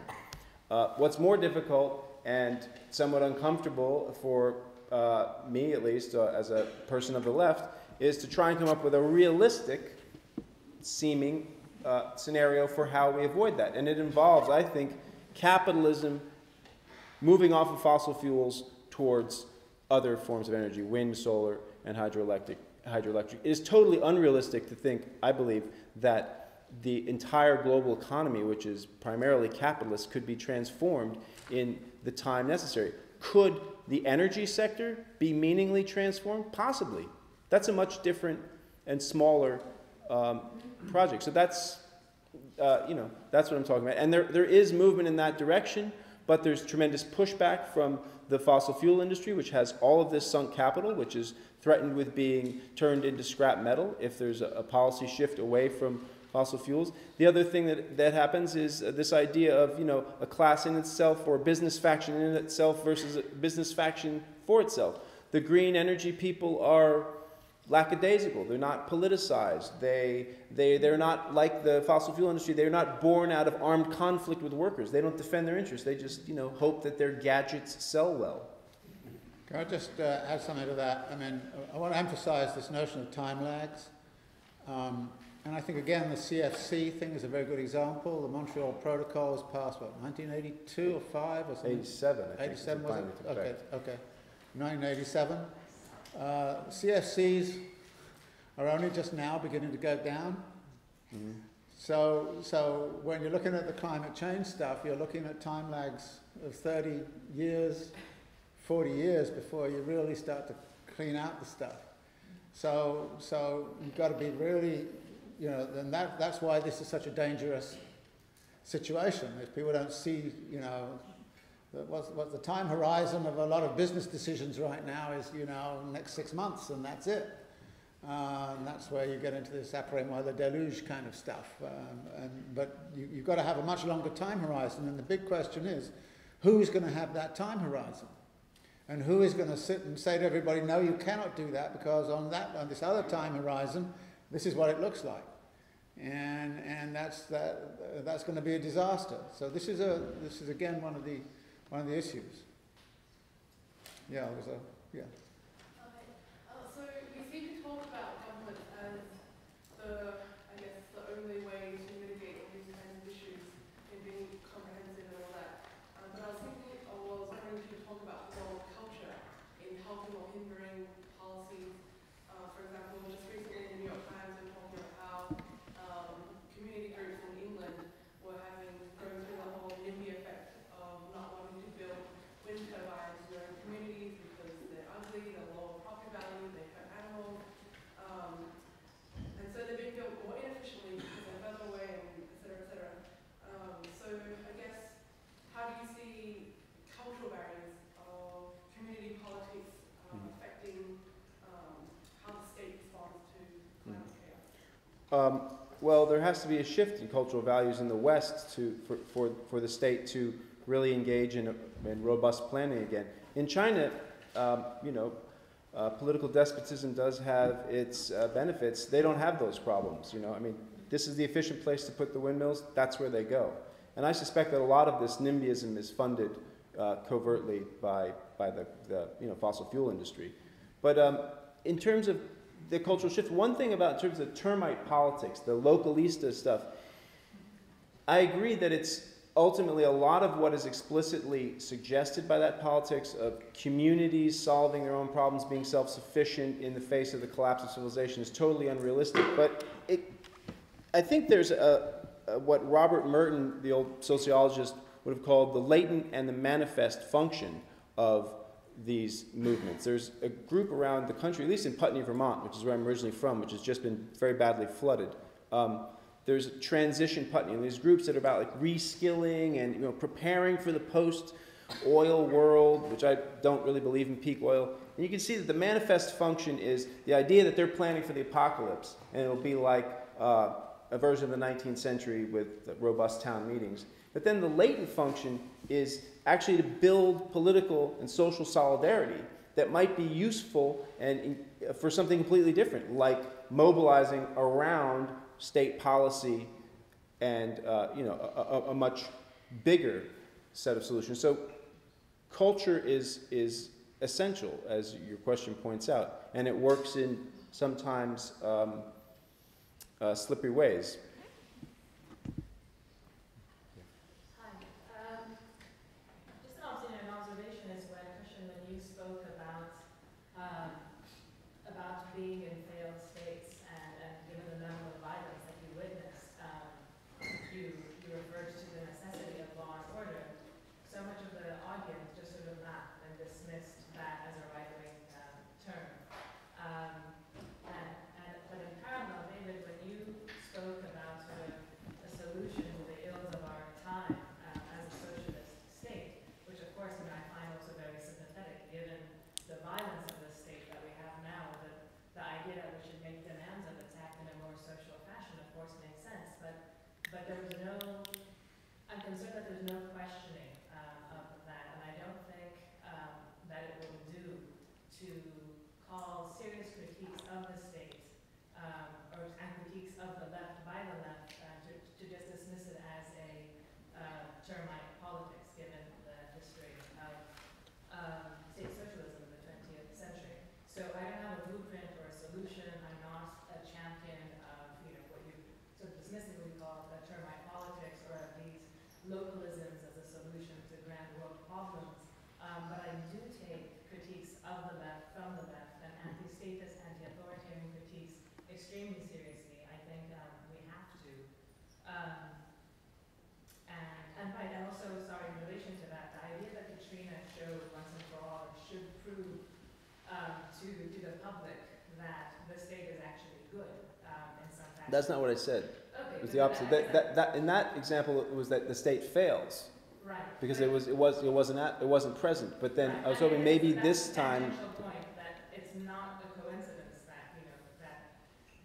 Speaker 2: Uh, what's more difficult and somewhat uncomfortable for uh, me, at least, uh, as a person of the left, is to try and come up with a realistic seeming uh, scenario for how we avoid that. And it involves, I think, capitalism moving off of fossil fuels towards other forms of energy, wind, solar, and hydroelectric. hydroelectric. It is totally unrealistic to think, I believe, that the entire global economy, which is primarily capitalist, could be transformed in the time necessary. Could the energy sector be meaningfully transformed? Possibly. That's a much different and smaller um, project. So that's, uh, you know, that's what I'm talking about. And there, there is movement in that direction, but there's tremendous pushback from the fossil fuel industry, which has all of this sunk capital, which is threatened with being turned into scrap metal if there's a, a policy shift away from fossil fuels. The other thing that, that happens is uh, this idea of, you know, a class in itself or a business faction in itself versus a business faction for itself. The green energy people are lackadaisical. They're not politicized. They, they, they're not like the fossil fuel industry. They're not born out of armed conflict with workers. They don't defend their interests. They just, you know, hope that their gadgets sell well.
Speaker 1: Can I just uh, add something to that? I mean, I want to emphasize this notion of time lags. Um, and I think, again, the CFC thing is a very good example. The Montreal Protocol was passed, what, 1982 or 5 or something?
Speaker 2: 87, I think.
Speaker 1: 87
Speaker 2: the
Speaker 1: was it? Okay, okay. 1987. Uh, CFCs are only just now beginning to go down.
Speaker 2: Mhm.
Speaker 1: So, so when you're looking at the climate change stuff, you're looking at time lags of 30 years, 40 years before you really start to clean out the stuff. So, so you've got to be really, you know, and that, that's why this is such a dangerous situation. If people don't see, you know, that what, what the time horizon of a lot of business decisions right now is, you know, next six months and that's it. Uh, and that's where you get into this après-moi le déluge kind of stuff. Um, and, but you, you've got to have a much longer time horizon. And the big question is, who's going to have that time horizon? And who is going to sit and say to everybody, no, you cannot do that because on that, on this other time horizon, this is what it looks like. And, and that's, that, that's going to be a disaster. So this is, a, this is again one of the, one of the issues. Yeah, it was a, yeah.
Speaker 4: Okay, uh, so we seem to talk about government as the, I guess, the only way to mitigate all these kinds of issues in being comprehensive and all that. Uh, but I was thinking, or I was wondering if you could talk about the role of culture in helping or hindering policies. Uh, for example, just recently in the New York Times, they were talking about how um, community groups in England were having going through the whole NIMBY effect of not wanting to build wind turbines in their own communities because they're ugly, they're low property value, they hurt animals. Um, and so they're being built more inefficiently because they're further away, and et cetera, et cetera. Um, so I guess, how do you see cultural barriers of community politics uh,
Speaker 2: Mhm.
Speaker 4: affecting um, how the state responds to climate chaos?
Speaker 2: Um, well, there has to be a shift in cultural values in the West to, for, for, for the state to really engage in, in robust planning again. In China, um, you know, uh, political despotism does have its uh, benefits. They don't have those problems, you know. I mean, this is the efficient place to put the windmills, that's where they go. And I suspect that a lot of this NIMBYism is funded uh, covertly by, by the, the you know, fossil fuel industry. But um, in terms of the cultural shift, one thing about in terms of termite politics, the localista stuff, I agree that it's ultimately a lot of what is explicitly suggested by that politics of communities solving their own problems, being self sufficient in the face of the collapse of civilization is totally unrealistic. But it, I think there's a, a, what Robert Merton, the old sociologist, would have called the latent and the manifest function of these movements. There's a group around the country, at least in Putney, Vermont, which is where I'm originally from, which has just been very badly flooded. Um, there's transition Putney, and these groups that are about like reskilling and you know preparing for the post-oil world, which I don't really believe in peak oil. And you can see that the manifest function is the idea that they're planning for the apocalypse, and it'll be like uh, a version of the 19th century with robust town meetings. But then the latent function is actually to build political and social solidarity that might be useful and for something completely different, like mobilizing around state policy and uh, you know a, a, a, much bigger set of solutions. So culture is is essential, as your question points out, and it works in sometimes um, uh, slippery ways. That's not what I said.
Speaker 5: Okay,
Speaker 2: It was the opposite.
Speaker 5: that-
Speaker 2: That, that, in that example, it was that the state fails
Speaker 5: Right.
Speaker 2: because it was, it was, it wasn't at, it wasn't present. But then I was hoping maybe this time,
Speaker 5: That's the point, that it's not a coincidence that, you know, that,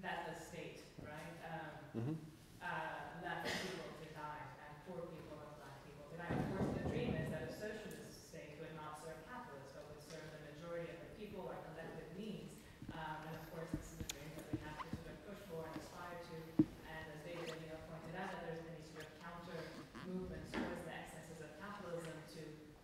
Speaker 5: that the state, right, um,
Speaker 2: Mhm.
Speaker 5: uh, left people to die, and poor people and black people to die. Of course, the dream is that a socialist state would not serve capitalists, but would serve the majority of the people or collective needs. Um, and of course, this is a dream that we have to sort of push for and aspire to. And as David O'Neill pointed out, that there's many sort of counter movements towards the excesses of capitalism to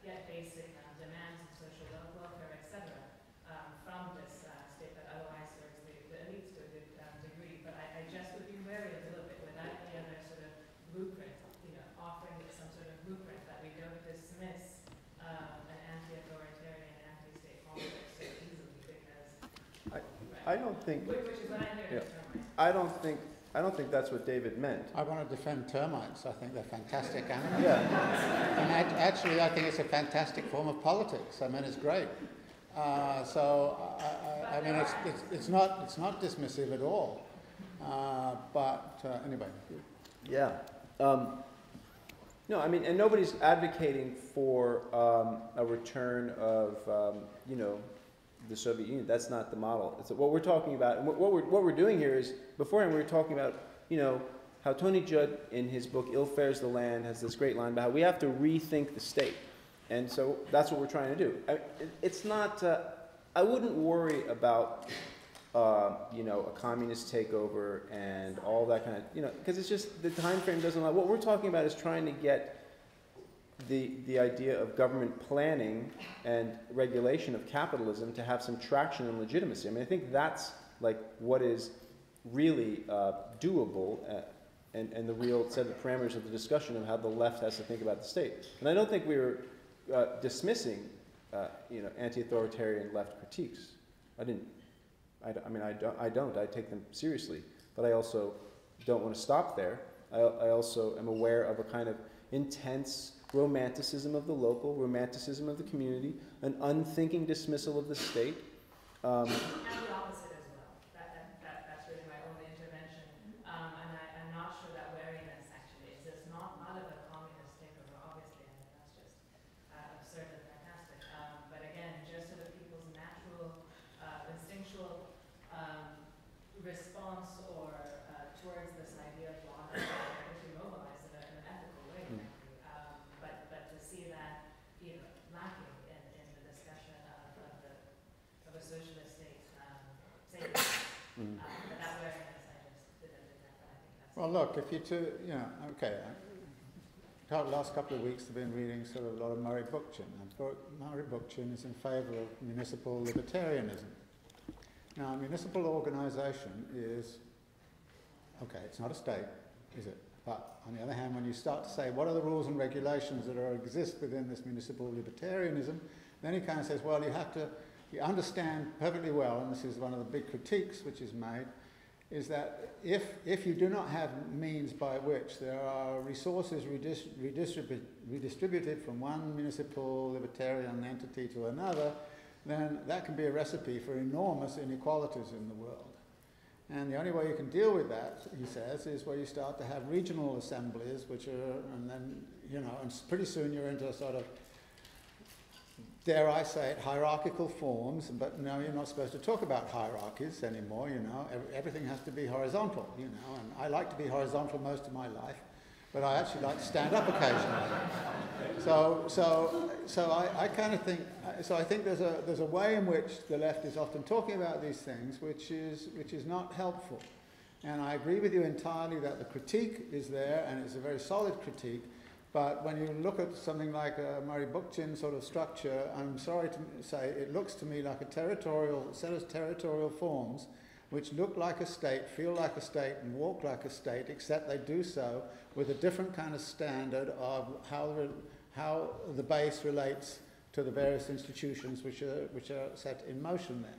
Speaker 5: get basic um, demands of social wel- welfare, et cetera, um, from this uh, state that otherwise serves the, the elites to a good um, degree. But I, I just would be wary a little bit without any other sort of blueprint, you know, offering it some sort of blueprint that we don't dismiss um, an anti-authoritarian, anti-state politics so easily because.
Speaker 2: I- don't think,
Speaker 5: Which which is what I'm
Speaker 2: Yeah.
Speaker 5: hearing from my.
Speaker 2: I don't think, I don't think that's what David meant.
Speaker 1: I want to defend termites. I think they're fantastic animals.
Speaker 2: Yeah.
Speaker 1: And act- actually, I think it's a fantastic form of politics. I mean, it's great. Uh, so, I, I, I mean, it's, it's, it's, not, it's not dismissive at all. Uh, but uh, anyway,
Speaker 2: Yeah. Um, no, I mean, and nobody's advocating for um, a return of, um, you know, the Soviet Union. That's not the model. It's, what we're talking about, and what, we're, what we're doing here is, beforehand, we were talking about, you know, how Tony Judt, in his book Ill Fares the Land, has this great line about how we have to rethink the state. And so that's what we're trying to do. I, it, it's not, uh, I wouldn't worry about uh, you know, a communist takeover and all that kind of, you know, because it's just the time frame doesn't allow. What we're talking about is trying to get the the idea of government planning and regulation of capitalism to have some traction and legitimacy. I mean, I think that's like what is really uh, doable. Uh, and, and the real set of parameters of the discussion of how the left has to think about the state. And I don't think we were uh, dismissing, uh, you know, anti-authoritarian left critiques. I didn't I, I mean, I don't, I don't, I take them seriously, but I also don't want to stop there. I, I also am aware of a kind of intense romanticism of the local, romanticism of the community, an unthinking dismissal of the state. Um,
Speaker 5: And the opposite as well. That, that, that, that's really my only intervention. Um, and I, I'm not sure that wariness actually exists, not, not of a communist takeover, obviously, I mean, that's just uh, absurd and fantastic. Um, but again, just sort of people's natural, uh, instinctual, um, response or, uh, towards this idea of law and order to mobilize in a, in an ethical way,
Speaker 2: Mm.
Speaker 5: frankly. Um, but, but to see that, you know, lacking in, in the discussion of, of the of a socialist state, um, state,
Speaker 2: mm.
Speaker 5: um, but that wariness, I just didn't detect, but I think that's.
Speaker 1: Well, look, if you two, you know, okay. Uh, the last couple of weeks I've been reading sort of a lot of Murray Bookchin. And Murray Bookchin is in favour of municipal libertarianism. Now, a municipal organisation is, okay, it's not a state, is it? But on the other hand, when you start to say what are the rules and regulations that are, exist within this municipal libertarianism, then he kind of says, well, you have to, you understand perfectly well, and this is one of the big critiques which is made, is that if, if you do not have means by which there are resources redis- redistribu- redistributed from one municipal libertarian entity to another, then that can be a recipe for enormous inequalities in the world. And the only way you can deal with that, he says, is where you start to have regional assemblies, which are, and then, you know, and pretty soon you're into a sort of, dare I say it, hierarchical forms, but no, you're not supposed to talk about hierarchies anymore, you know, everything has to be horizontal, you know, and I like to be horizontal most of my life, but I actually like to stand up occasionally. So, so, so I, I kind of think, so I think there's a, there's a way in which the left is often talking about these things which is, which is not helpful. And I agree with you entirely that the critique is there, and it's a very solid critique. But when you look at something like a Murray Bookchin sort of structure, I'm sorry to say, it looks to me like a territorial set of territorial forms which look like a state, feel like a state, and walk like a state, except they do so with a different kind of standard of how the, how the base relates to the various institutions which are, which are set in motion there.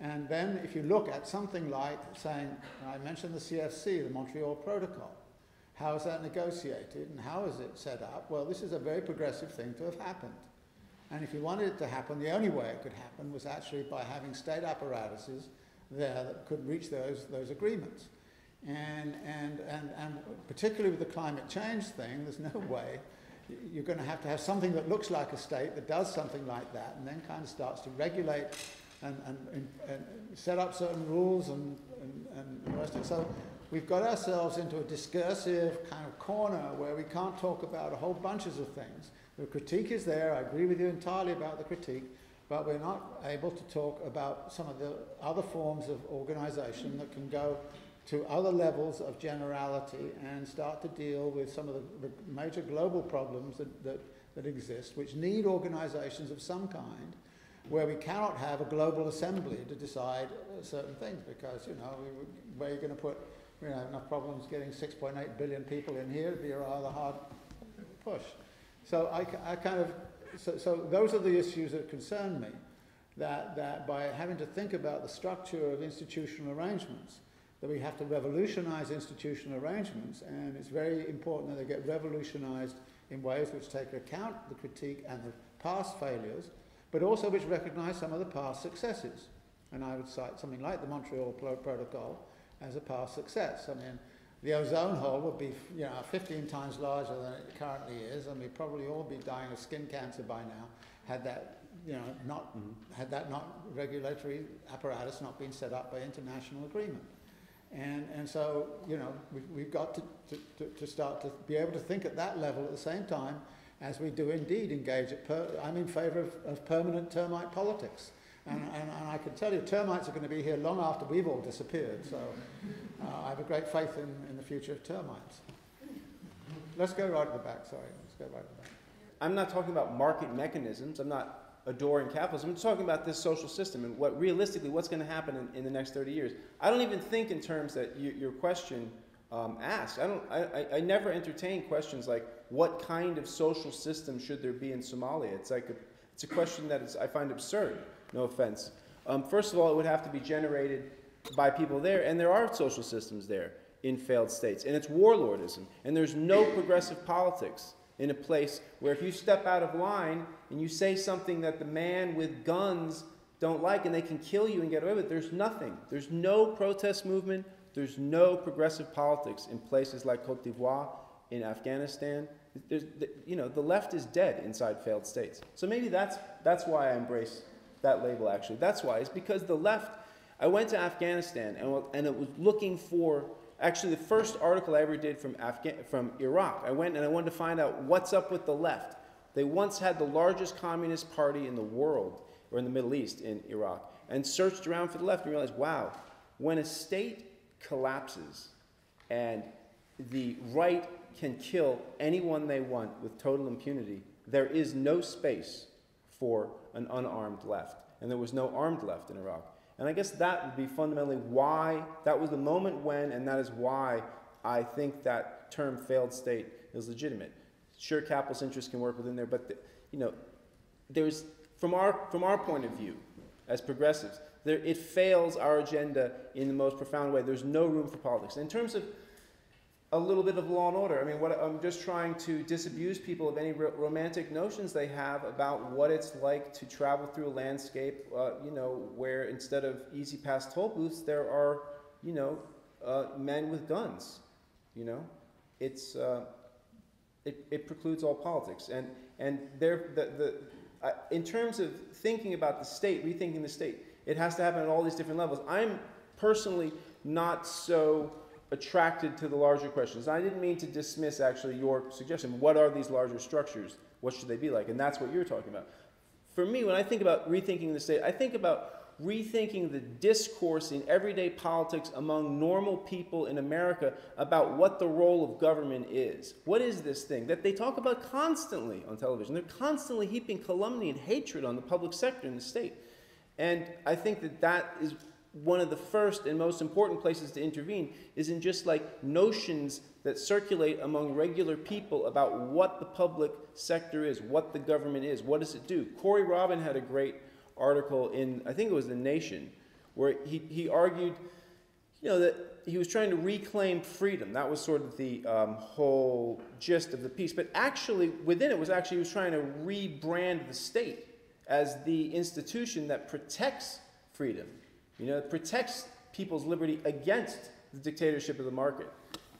Speaker 1: And then if you look at something like saying, I mentioned the CFC, the Montreal Protocol, how is that negotiated and how is it set up? Well, this is a very progressive thing to have happened. And if you wanted it to happen, the only way it could happen was actually by having state apparatuses there that could reach those, those agreements. And, and, and, and particularly with the climate change thing, there's no way. You're going to have to have something that looks like a state that does something like that and then kind of starts to regulate and, and, and, set up certain rules and, and, and the rest of it. So we've got ourselves into a discursive kind of corner where we can't talk about a whole bunches of things. The critique is there, I agree with you entirely about the critique, but we're not able to talk about some of the other forms of organization that can go to other levels of generality and start to deal with some of the, the major global problems that, that, that exist, which need organizations of some kind, where we cannot have a global assembly to decide certain things, because, you know, where you're going to put, you know, enough problems getting 6.8 billion people in here, it'd be a rather hard push. So I, I kind of, so, so those are the issues that concern me, that, that by having to think about the structure of institutional arrangements, that we have to revolutionize institutional arrangements, and it's very important that they get revolutionized in ways which take account the critique and the past failures, but also which recognize some of the past successes. And I would cite something like the Montreal Protocol as a past success. I mean, the ozone hole would be, you know, 15 times larger than it currently is, and we'd probably all be dying of skin cancer by now had that, you know, not mm-hmm. had that not regulatory apparatus not been set up by international agreement. And, and so, you know, we've, we've got to, to, to start to be able to think at that level at the same time as we do indeed engage at per, I'm in favour of, of permanent termite politics. And, and, and I can tell you, termites are going to be here long after we've all disappeared. So uh, I have a great faith in, in the future of termites. Let's go right at the back, sorry. Let's go right the back.
Speaker 2: I'm not talking about market mechanisms. I'm not adoring capitalism. I'm talking about this social system and what realistically what's going to happen in, in the next 30 years. I don't even think in terms that you, your question um, asked. I don't. I, I never entertain questions like what kind of social system should there be in Somalia. It's like a, it's a question that is, I find absurd. No offense. Um, first of all, it would have to be generated by people there, and there are social systems there in failed states, and it's warlordism, and there's no progressive politics in a place where if you step out of line and you say something that the man with guns don't like and they can kill you and get away with it, there's nothing. There's no protest movement, there's no progressive politics in places like Cote d'Ivoire, in Afghanistan. There's, you know, the left is dead inside failed states. So maybe that's, that's why I embrace that label, actually. That's why. It's because the left, I went to Afghanistan and, and it was looking for Actually, the first article I ever did from, Afga- from Iraq, I went and I wanted to find out what's up with the left. They once had the largest communist party in the world, or in the Middle East, in Iraq, and searched around for the left and realized, wow, when a state collapses and the right can kill anyone they want with total impunity, there is no space for an unarmed left. And there was no armed left in Iraq. And I guess that would be fundamentally why, that was the moment when, and that is why I think that term failed state is legitimate. Sure, capitalist interests can work within there, but, the, you know, there's, from our, from our point of view, as progressives, there, it fails our agenda in the most profound way. There's no room for politics. In terms of a little bit of law and order. I mean, what, I'm just trying to disabuse people of any ro- romantic notions they have about what it's like to travel through a landscape, uh, you know, where instead of easy pass toll booths, there are, you know, uh, men with guns. You know, it's uh, it, it precludes all politics, and and there the the in terms of thinking about the state, rethinking the state, it has to happen at all these different levels. I'm personally not so attracted to the larger questions. I didn't mean to dismiss actually your suggestion. What are these larger structures? What should they be like? And that's what you're talking about. For me, when I think about rethinking the state, I think about rethinking the discourse in everyday politics among normal people in America about what the role of government is. What is this thing that they talk about constantly on television? They're constantly heaping calumny and hatred on the public sector in the state. And I think that that is one of the first and most important places to intervene is in just like notions that circulate among regular people about what the public sector is, what the government is, what does it do. Corey Robin had a great article in, I think it was The Nation, where he, he argued, you know, that he was trying to reclaim freedom. That was sort of the um, whole gist of the piece. But actually, within it was actually he was trying to rebrand the state as the institution that protects freedom. You know, it protects people's liberty against the dictatorship of the market.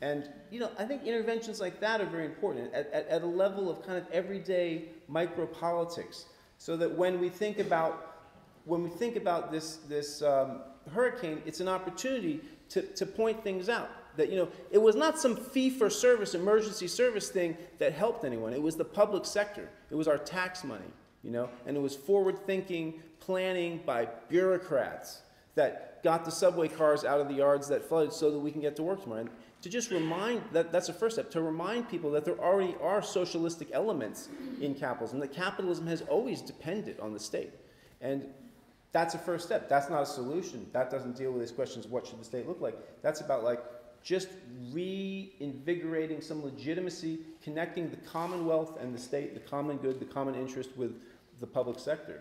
Speaker 2: And, you know, I think interventions like that are very important at, at, at a level of kind of everyday micropolitics. So that when we think about, when we think about this, this um, hurricane, it's an opportunity to, to point things out. That, you know, it was not some fee for service, emergency service thing that helped anyone. It was the public sector. It was our tax money, you know, and it was forward thinking planning by bureaucrats that got the subway cars out of the yards that flooded so that we can get to work tomorrow. And to just remind that that's the first step to remind people that there already are socialistic elements in capitalism, that capitalism has always depended on the state. And that's a first step. That's not a solution. That doesn't deal with these questions what should the state look like? That's about like just reinvigorating some legitimacy, connecting the commonwealth and the state, the common good, the common interest with the public sector.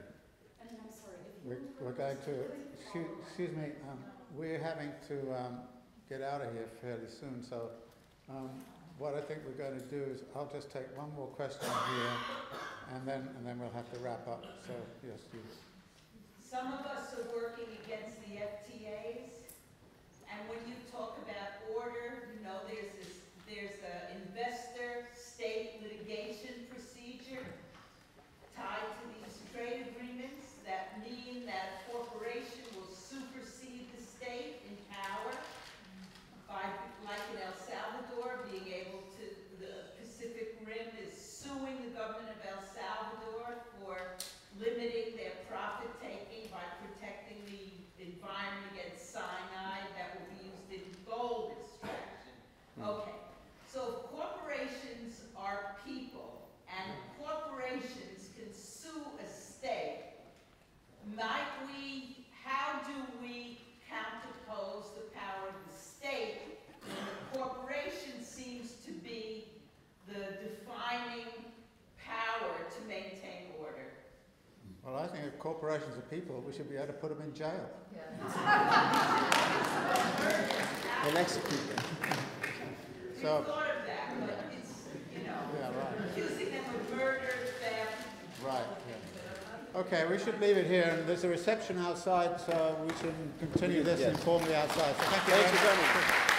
Speaker 5: And I'm sorry, if
Speaker 1: We're, we're going to, excuse, me, um, we're having to, um, get out of here fairly soon, so, um, what I think we're going to do is, I'll just take one more question here, and then, and then we'll have to wrap up, so, yes, you.
Speaker 6: Some of us are working against the FTAs, and when you talk about order, you know, there's this, there's a investor-state litigation procedure tied to these trade agreements that mean that a corporation will supersede the state in power by, like in El Salvador, being able to, the Pacific Rim is suing the government of El Salvador for limiting their profit taking by protecting the environment against cyanide that will be used in gold extraction. Okay, so if corporations are people and corporations can sue a state, might we, how do we counterpose the power of the state when the corporation seems to be the defining power to maintain order?
Speaker 1: Well, I think if corporations are people, we should be able to put them in jail.
Speaker 2: And execute them.
Speaker 6: We
Speaker 1: So-
Speaker 6: thought of that, but it's, you know,
Speaker 1: Yeah, right,
Speaker 6: accusing them of murder, theft.
Speaker 1: right, yeah. Okay, we should leave it here, and there's a reception outside, so we can continue this
Speaker 2: Yes.
Speaker 1: informally outside, so thank you
Speaker 2: Thanks
Speaker 1: very
Speaker 2: for
Speaker 1: much.
Speaker 2: coming.